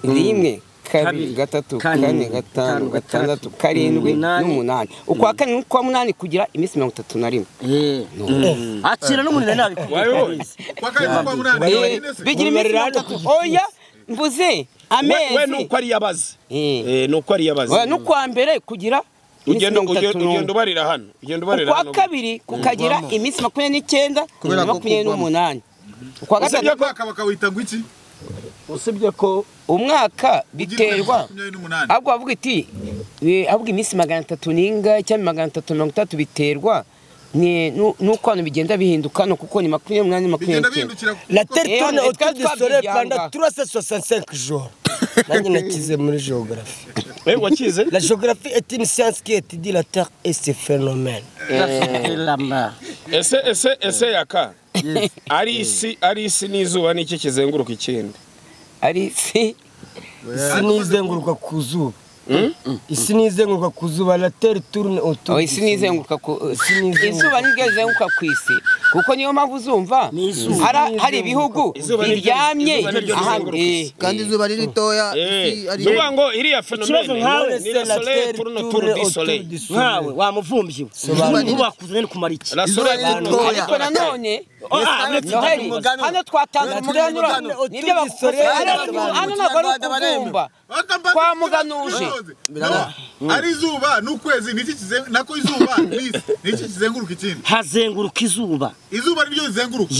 B: rimwe kabiri
E: Kabiri,
B: gatatu
E: kane, gatanu
B: gatandatu karindwi
E: umunani.
B: n'umunani. Ukwa kane n'ukwa munani kugira iminsi mirongo itatu na rimwe.
E: Eh. akira n'umunani
C: se?
B: bigira iminsi mirongo itatu. oya mvuze.
D: We we
B: amezi.
D: nuko ari yabaze nuko ari yabaze
B: n'ukwa mbere kugira
D: ugenda ubarira hano ugenda ubarira
B: ukwa kabiri kukagira iminsi makumyabiri n'icyenda
H: Kubera
B: na makumyabiri n'umunani. Ukwa gatatu
C: bakawita ngo iki
D: usibye ko
B: umwaka biterwa. ahubwo bavuga iti eh, ahubwo iminsi magana atatu n'inga cyangwa magana atatu mirongo itatu biterwa. N'uko abantu bigenda bihinduka no kuko ni makumyabiri n'umunani makumyabiri n'icyenda
A: La terre
B: Eh,
A: tourne
B: on est
A: autour
B: quatre
A: du
B: fois
A: soleil
B: Biryanga.
A: pendant 365 jours. Nanjye nakize muri géographie.
D: eh wakize
A: La géographie est une science qui étudie la terre et ses phénomènes.
D: ese ese ese yaka ari isi ari isi n'izuba niki kizenguruka ikindi
B: ari si
A: Isi nizenguruka ku zuba. Isi nizenguruka ku zuba. Tourne autour
B: Oh,
A: du
B: isi nizenguruka ku izuba niryo rizenguruka ku isi. Kuko niyo mpamvu uzumva hari ibihugu
D: Izuba
B: biryamye
D: izuba
B: eh,
H: kandi izuba riri ritoya isi ari
D: nuvuga ngo iriya fenomene ni la soleil autour du
A: autour
D: soleil.
E: nkawe wamuvumbye ntubakuze ni kumara iki?
H: Izuba
D: tourne
H: ritoya.
B: ariko nanone Hano twatanze Umuganura. ni
A: byo
B: hano ntabwo ari ukuvumba twamuganuje
C: ari izuba n'ukwezi nako izuba niki kizenguruka ikindi
E: hazenguruka izuba
C: izuba niryo rizenguruka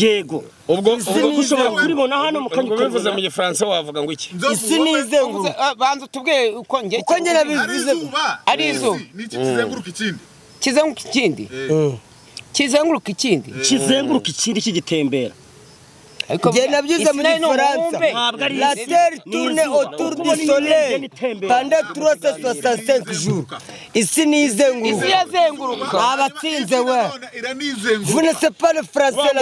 D: ubwo
C: ubwo
E: ushobora kuribona hano
D: ubwo bivuze mu gifaransa wavuga ngo iki?
A: Isi nizenguruka.
B: Ah, banza utubwire uko njye
A: Uko nabivuze.
C: izuba
B: Ari izuba.
C: niki kizenguruka ikindi
B: kizenguruka ikindi. Kizenguruka ikindi
E: kizenguruka ikindi kigitembera
A: Njye nabyize muri Faransa. La autour
E: Uko
A: du
E: ubona
A: soleil
E: itembera.
A: pendant 365 jours. Isi nizenguruka. Abatsinze we.
C: iranizenguruka
A: Vous ne savez pas le français, la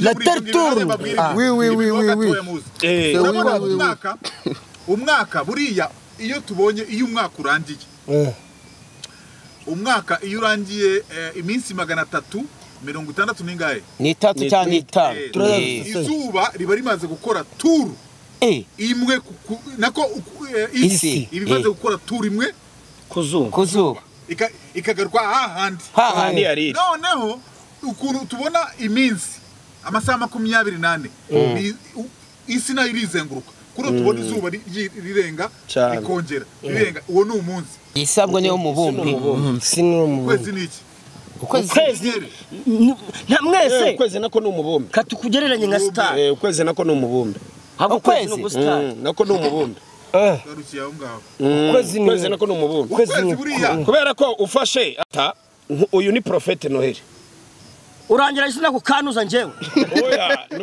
A: La tourne.
C: mbabwire
A: Ah.
C: ibintu
H: Oui, oui, oui,
C: bibiri
H: oui,
C: gatoya
H: oui.
C: muzi.
D: Eh,
C: urabona
H: oui, oui, oui.
C: umwaka umwaka buriya iyo tubonye iyo umwaka urangiye
A: Eh.
C: Umwaka iyo urangiye eh, iminsi magana atatu mirongo itandatu n'ingahe?
B: Ni itatu cyangwa ni itanu
C: Eh, izuba riba rimaze gukora turu
B: Eh,
C: imwe nako
B: Isi.
C: iba imaze gukora turu imwe.
E: Ku zuba
B: ku zuba
C: ika- ikagaruka hahandi
B: hahandi
D: handi. Yariri
C: noneho ukuntu tubona iminsi amasaha makumyabiri n'ane. U- isi na yo irizenguruka. Kuri ubu tubona izuba ri- ri- rirenga rikongera rirenga. Uwo ni umunsi.
B: Isabwa niyo mubumbe
A: Isi ni umubumbe.
C: ukwezi ni iki?
B: Ukwezi.
E: Nta
D: Eh,
E: mwese.
D: Ukwezi nako ni umubumbe
E: katukugereranye nka sitari
D: Eh, ukwezi nako ni umubumbe
E: ahubwo ukwezi ni
B: Ukwezi?
E: ubusitani
D: Mm, nako ni umubumbe
A: Eh,
D: Mm,
A: Ukwezi
D: nako ni umubumbe
A: ukwezi
C: ukwezi
A: ni-
C: buriya.
D: Kubera ko ufashe ata uyu ni profete noheli.
E: Urangira isi nako kanuza njyewe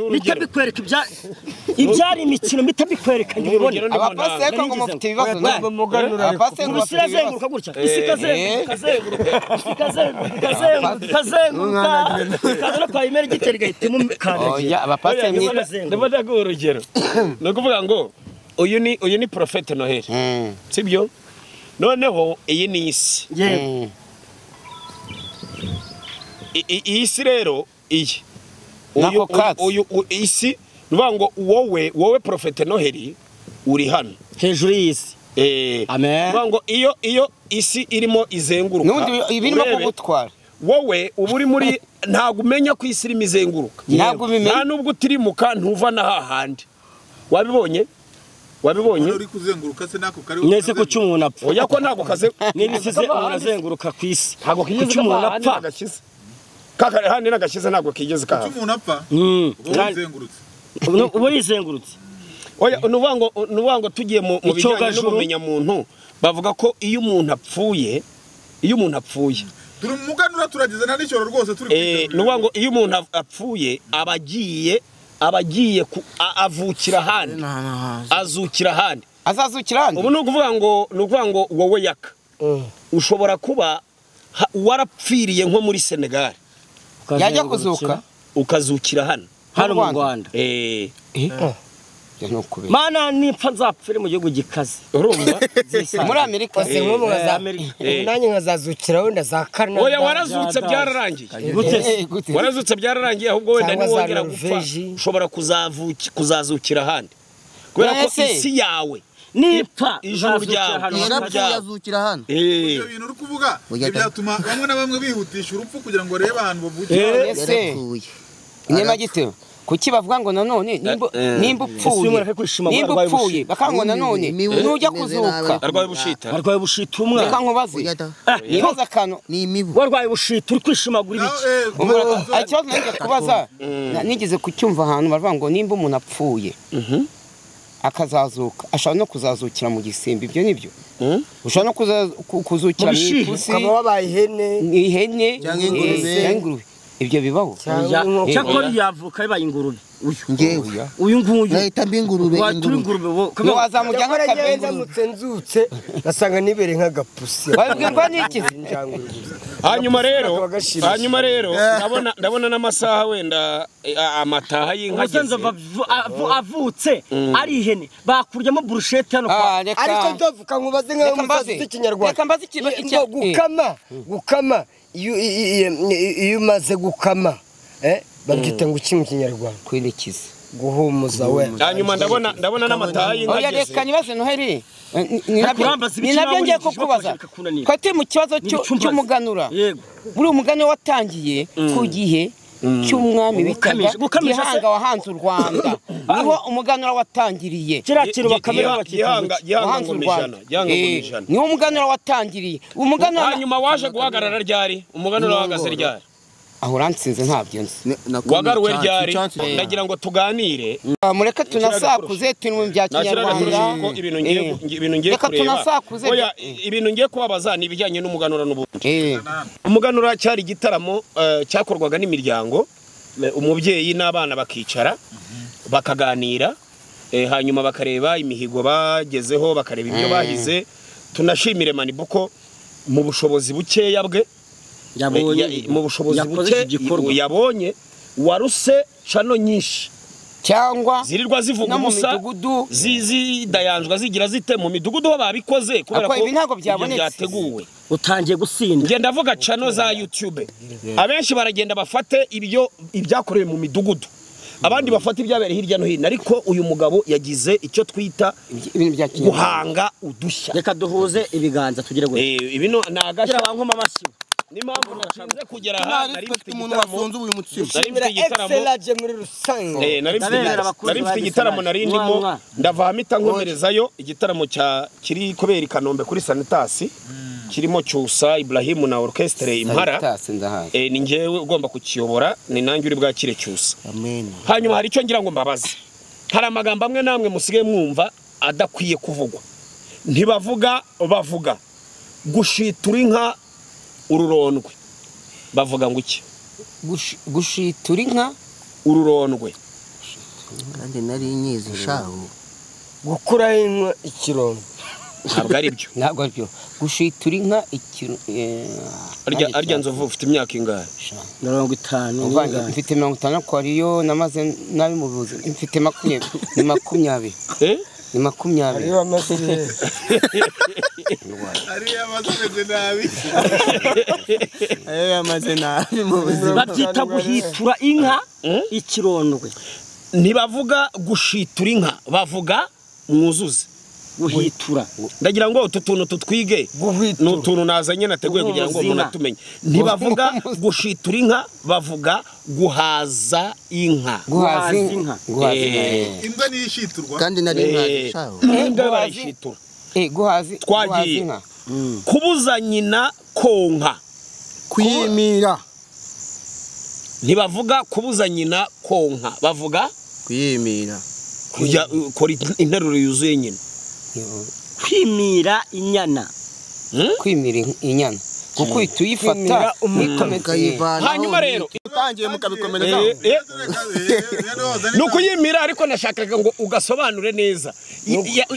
E: mpita ibya- ibyari imikino mpita mbikwereka ngo ubibone
B: abapasiteri ngo mufite ibibazo nabo
A: muganura. ariko.
B: abapasiteri ngo
E: ubu
B: bafite ibibazo.
E: irazenguruka gutya isi ikazenguruka ikazenguruka ikazenguruka ikazenguruka ikaza no kwa imeri igiteri igahita imukandagira
B: abapasiteri
E: ndimo-
D: ndaguha urugero. Ni ukuvuga ngo uyu ni uyu ni profete noheli.
B: Mm,
D: sibyo? Noneho iyi ni isi. Iyi si rero iyi.
B: Nako
D: uyu
B: katsi.
D: uyu u- isi ni ukuvuga ngo wowe wowe profete noheli uri hano.
E: Hejuru y'isi.
D: Eh,
E: Amen.
D: ngo iyo iyo isi irimo izenguruka.
B: N'ubundi ibirimo kugutwara.
D: Wowe uba uri muri ntabwo umenya ko isi irimo izenguruka.
B: Ntabwo ubimenya.
D: nta nubwo utirimuka ntuva na hahandi wabibonye? Wabibonye?
C: Uri kuzenguruka se nako kari
E: mwese ko cy'umuntu apfa.
D: Oya ko ntabwo kaze
E: n'ibisize umuntu azenguruka ku isi.
D: Ntabwo kigeze
E: kuki umuntu apfa.
D: Handi n'agakiza ntabwo kigeze kahava
C: umuntu apfa uba wizengurutse
E: Ubu- ubu yizengurutse
D: oya ni ukuvuga ngo ni tugiye mu bijyanye n'ubumenyamuntu bavuga ko iyo umuntu apfuye iyo umuntu apfuye.
C: Turi mu muganura turageze nta n'ijoro rwose turi
D: Eh, ni ukuvuga
C: kwitegurira
D: ngo iyo umuntu ap- apfuye aba agiye aba agiye avukira ahandi. Azukira ahandi.
B: Azazukira handi
D: ubu ni ukuvuga ngo ni ukuvuga ngo wowe yaka.
A: Mm.
D: ushobora kuba warapfiriye nko muri senegal.
B: Yajya kuzuka?
D: ukazukira hano?
E: Hano mu
B: Rwanda.
D: Eh,
B: Eh,
E: mana nipfa nzapfire mu gihugu gikaze.
D: Urumva?
B: Muri amerika
A: nk'ubu
E: Eh, Amerika.
D: Eh.
A: nanjye nkazazukira wenda za Canada.
D: Oya warazutse byararangiye warazutse byararangiye ahubwo wenda niwongera gupfa. Ushobora kuzazukira ahandi. Kubera ko isi yawe
E: nipfa nzazukira
D: ryawe. ryawe.
F: yazukira hano
D: Eh,
C: ibyo bintu uri kuvuga?
F: Oya, da.
C: byatuma bamwe na bamwe bihutisha urupfu kugira ngo barebe ahantu bavukira
D: Eh,
F: yarapfuye
B: inyama gito kuki bavuga ngo nanone nimba
D: Eh.
B: upfuye nimba upfuye bakanga ngo nanone nujya kuzuka.
D: arwaye ubushita
E: arwaye bushita umwana.
B: Reka nkubaze. Nibaza akantu
F: ni imibu
E: warwaye bushita uri kwishimagura ibiki?
C: eh,
B: ikibazo nanjye kubaza. Nigeze kucyumva ahantu baravuga ngo nimba umuntu apfuye. Akazazuka. Ashobora no kuzazukira mu gisimba ibyo ni byo
D: Mhm.
B: ushobora no kuzukira
E: Mu
B: ipusi.
A: Ukaba wabaye ihene.
B: Ihene.
F: Cyangwa ingurube.
B: Eh, ibyo bibaho
E: cyakora yavuka bibaye ingurube. Uyu
F: ngewe.
E: Uyu nguyu.
F: Nahita mba ingurube ingurube.
B: wazamujya nk'akabenzi
A: ndamutse nzutse ngasanga nibere nk'agapusi.
B: Wabibwirwa n'iki?
D: Hanyuma rero hanyuma rero ndabona ndabona n'amasaha wenda eh, amataha y'inka ageze.
E: avu- avutse ari ihene. Bakuryamo burusheti hano kwa
B: Ah,
A: ariko ndovuka nkubaze nk'aho umusazi ikinyarwanda.
B: Reka mbaze ikiba-
A: Ngo
B: icya-
A: gukama gukama. Iyo umaze gukama eh, babyita ngo iki mu kinyarwanda.
B: Kwinikiza
A: guhumuza we.
D: Hanyuma ndabona ndabona n'amataha y'inka
B: oya reka nibaze noheri. Eh, ni- nabyo- ngiye kukubaza. turi mu kibazo cy'umuganura.
E: Yego.
B: Buriya umuganura watangiye ku gihe cy'umwami bitaga gihanga wahanze u rwanda. Niho umuganura watangiriye.
D: Gihanga gihanga
B: wahanze u
D: ngoma
B: rwanda.
D: Ijana gihanga ngoma
B: Eh,
D: ni
B: ho umuganura watangiriye. Umuganura
D: hanyuma waje guhagarara ryari? Umuganura wahagaze ryari?
B: Aho uransinze ntabyo nzi.
D: Wagaruwe ryari? ndagira ngo tuganire.
B: Ah, mureke tunasakuze mu bya kinyarwanda.
D: kuko ibintu ngiye
B: Eh.
D: ngi- ibintu ngiye
B: Reka
D: kureba.
B: tunasakuze
D: oya ibintu ngiye kubabaza ni ibijyanye n'umuganura n'ubundi.
B: Eh.
D: umuganura cyari igitaramo eh, cyakorwaga n'imiryango eh, umubyeyi n'abana bakicara bakaganira eh, hanyuma bakareba imihigo bagezeho bakareba ibyo bahize. Tunashimire manibuko mu bushobozi bukeya bwe. eh, mu bushobozi buke yabonye waruse cano nyinshi.
B: Cyangwa
D: zirirwa zivuga ubusa zidayanjwa zigira zite mu midugudu ho babikoze kubera ko
B: ibi ntabwo
D: byateguwe.
E: Utangiye gusinda.
D: Ngenda ndavuga cano za youtube. Abenshi baragenda bafate ibyo ibyakorewe mu midugudu. Abandi bafata ibyabereye hirya no hino. Ariko uyu mugabo yagize icyo twita
B: ibintu bya kinyarwanda.
D: guhanga udushya.
E: Reka duhuze ibiganza tugire gutya
D: Eh, ibi no- ni agashya
E: bankoma amashyi.
D: N'impamvu nashinze kugera aha nari mfite
F: umuntu wafunze uyu mutsima.
D: Nari mfite igitaramo.
A: Muri rusange.
D: Eh, nari mfite igitaramo. nari ndimo. Ndava mpita nkomerezayo igitaramo cya kiri kubera i Kanombe kuri Sanitasi kirimo Cyusa Ibrahim na orchestre Impara eh, ni njyewe ugomba kukiyobora ni nanjye uri bwakire Cyusa. Hanyuma hari icyo ngira ngo mbabaze. Hari amagambo amwe namwe musigaye mwumva adakwiye kuvugwa. Ntibavuga bavuga. Gushitura inka ururondwe. Bavuga ngo iki?
B: Gushi- gushitura inka?
D: Ururondwe.
F: Kandi nari nyizi shaho
A: gukuraho inka ikirondo
D: ntabwo ari byo.
B: Ntabwo ari byo gushitura inka ikintu
D: arya arya nzovu ufite imyaka ingahe?
E: Mirongo itanu
B: mfite mirongo itanu ko ariyo namaze nabi mu buzima mfite makumyabiri ni makumyabiri.
D: Eh?
B: Ni makumyabiri.
A: Ariyo amasiye
C: ariyo amaze ameze nabi
F: ayo yamaze nabi mu buzima
E: babyita guhitura inka ikirondwe.
D: Ntibavuga gushitura inka bavuga mwuzuze.
E: Guhitura.
D: Ndagira ngo utu tuntu tutwige ni utuntu nazanye nateguye kugira ngo umuntu
E: inka.
D: atumenye. Ntibavuga gushitura inka bavuga guhaza inka.
B: Guhaza inka.
E: Inka.
B: inka.
D: Eh.
C: imbwa niyo ishiturwa
F: kandi nari
D: Eh.
F: shaho.
D: Imbwa barayishitura
B: Eh,
D: Twagiye.
B: inka.
D: Kubuza nyina konka.
F: Kwiyimira
D: ntibavuga kubuza nyina konka. Bavuga
F: kwiyimira
D: kujya ukora interuro yuzuye nyina.
E: Kwimira inyana.
B: Kwimira in- inyana. Kuko uhita uyifata
A: Kwimira
B: uyikomeza
F: ukayivanaho
D: hanyuma rero.
F: utangiye mukabikomereza
D: eh, eh, ni ukuyimira ariko nashakaga ngo ugasobanure neza.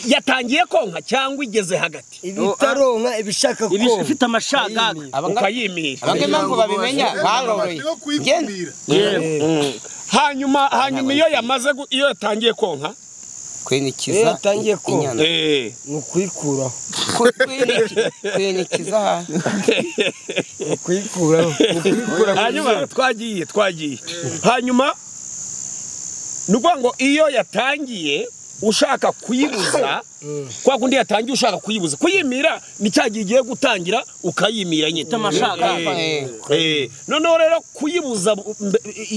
D: Yatangiye konka cyangwa igeze hagati?
A: Ibitaronka ibishaka
E: ibi
A: konka.
E: ifite amashagaga
B: abangaba
D: ukayimira.
B: abangaba impamvu babimenya baroroye
D: Mm. hanyuma hanyuma iyo yamaze iyo yatangiye konka
B: kwinikiza
A: ko?
B: inyana.
D: Eh,
A: ni ukuyikuraho
B: Ku- kwiniki- kwinikiza aha.
A: ni ukuyikuraho ni ukuyikuraho
D: hanyuma twagiye twagiye. Hanyuma ni ukuvuga ngo iyo yatangiye ushaka kuyibuza kwa kundi yatangiye ushaka kuyibuza. Kuyimira ni cya gihe igiye gutangira ukayimira nyine.
E: Tamashaka.
D: Eh, eh, noneho rero kuyibuza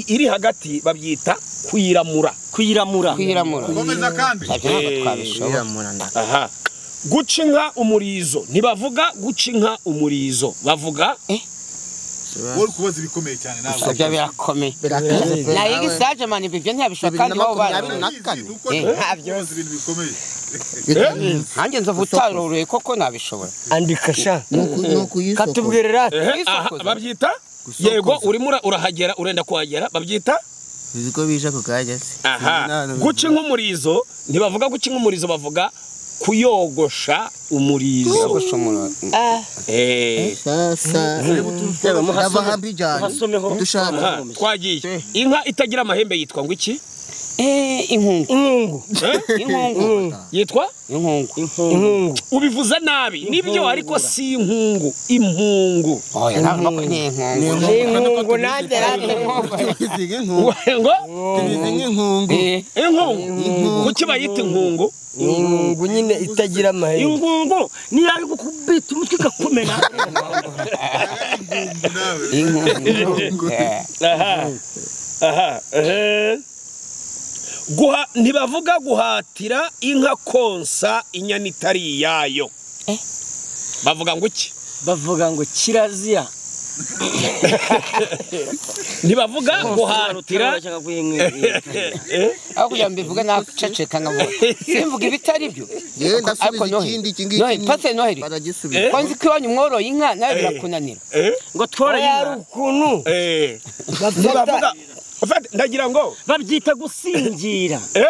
D: iri hagati babyita kuyiramura
E: kuyiramura
D: Eh. guca inka umurizo. Ntibavuga guca inka umurizo. Bavuga
C: wowe uri kubaza ibikomeye cyane nawe
B: ibyo birakomeye
F: Birakomeye.
B: na yo igisaje mani ibyo ntiyabishobora kandi bo bana
F: Bibiri na na kane.
B: Eh.
C: kubaza ibintu bikomeye
B: nanjye nzovu utaroroye koko nabishobora
A: andika sha katubwire rati
D: babyita yego urimo ura- urahagera urenda kuhagera babyita
F: uzi ko bije ako kanya se
D: aha guca inka umurizo ntibavuga guca inka umurizo bavuga kuyogosha umurizo Eh, aha, twagiye. Inka itagira amahembe yitwa ngo iki?
B: eh inkungu.
A: Inkungu.
D: Eh?
B: inkungu.
D: Yitwa?
B: Inkungu.
A: Inkungu.
D: Ubivuze nabi. Nibyo ariko si inkungu. Impungu
B: ntabwo ni inkungu
A: inkungu. nanjye
F: tubizi nk'inkungu
D: ngo?
F: Tubizi
B: Eh,
D: inkungu. Kuki bayita inkungu?
A: Inkungu nyine itagira amahembe
E: ingungu niyo ari gukubita umutwe ikakumena
B: inkungu. Eh,
D: aha. Aha. Ntibavuga guhatira inka konsa inyana itari iyayo.
B: Eh.
D: bavuga ngo iki?
E: Bavuga ngo kirazira
D: ntibavuga guhatira
B: aho kugira ngo mbivuge naceceka nkavuga simvuga ibitari byo.
F: Yewe
B: Ariko Noheli,
F: iki
B: Noheli, ko nzi ko iwanyu mworoye inka nawe birakunanira
D: Eh,
E: ngo tworoye inka.
A: ukuntu
D: ndagira ngo
E: babyita gusingira.
D: Eh,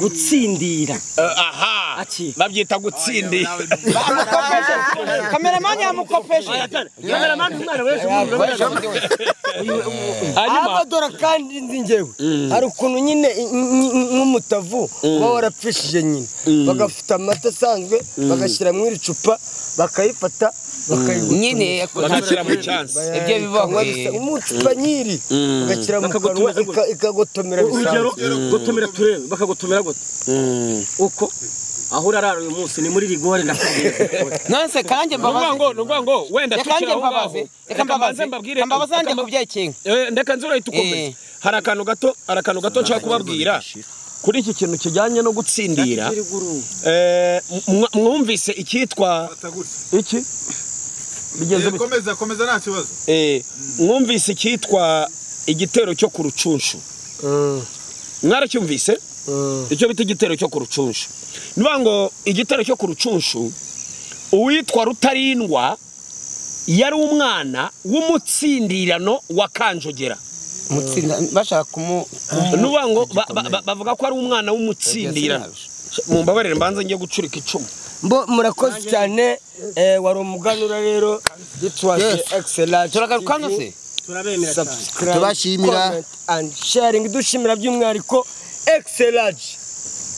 E: gutsindira.
D: Eh, aha. Babyita gutsindira
B: kameramani yamukopeshe.
E: Kameramani umwana wese
D: hanyuma.
A: Abadora kandi nzi njyewe. Hari ukuntu nyine nk'umutavu uba warapfishije nyine. Bagafata amata asanzwe bagashyira mu iri cupa bakayifata
B: nyine
D: bagashyira mu cyansi
B: ibyo bibaho
A: icupa nyiri bagashyira mu kanwa ikagotomera
E: urugero gutumira turebe bakagutumira gute uko aho urarara uyu munsi ni muri rigore ndakubwira
B: nonse kanjye mbabaze
D: ngo ni ukuvuga ngo wenda
B: njye
D: aho ngaho
B: reka mbabaze
D: mbabwire
B: reka mbabaze
D: reka
B: njye
D: mba-
B: kubyaye ikinga
D: Eh, ndeka nzura uhita ukomeza hari akantu gato hari akantu gato nshaka kubabwira kuri iki kintu kijyanye no gutsindira eh, mwumvise icyitwa iki?
C: Komeza komeza nta kibazo.
D: Eh, mwumvise icyitwa igitero cyo ku rucunshu. Mwaracyumvise? Icyo bita igitero cyo ku rucunshu. Ni ukuvuga ngo igitero cyo ku rucunshu uwitwa rutarindwa yari umwana w'umutsindirano wa kanjogera.
B: Bashaka kumu
D: ukuvuga ngo ba- ba- ba- bavuga ko ari umwana w'umutsindirano mumbabarire mbanza njye gucurika icumu.
A: Mbo murakoze cyane eh, wari umuganura rero
F: Yes.
A: excellent
B: turagaruka hano se?
F: Tubashimira.
A: comment and sharing dushimira by'umwihariko excellent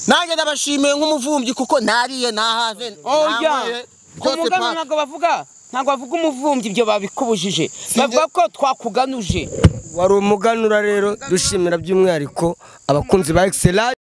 F: nanjye ndabashimiye nk'umuvumbyi kuko ntariye nahaze
B: oya mugano
F: pa-
B: ntabwo bavuga ntabwo bavuga umuvumbyi ibyo babikubujije. Bavuga ko twakuganuje.
A: Wari umuganura rero dushimira by'umwihariko abakunzi ba excellent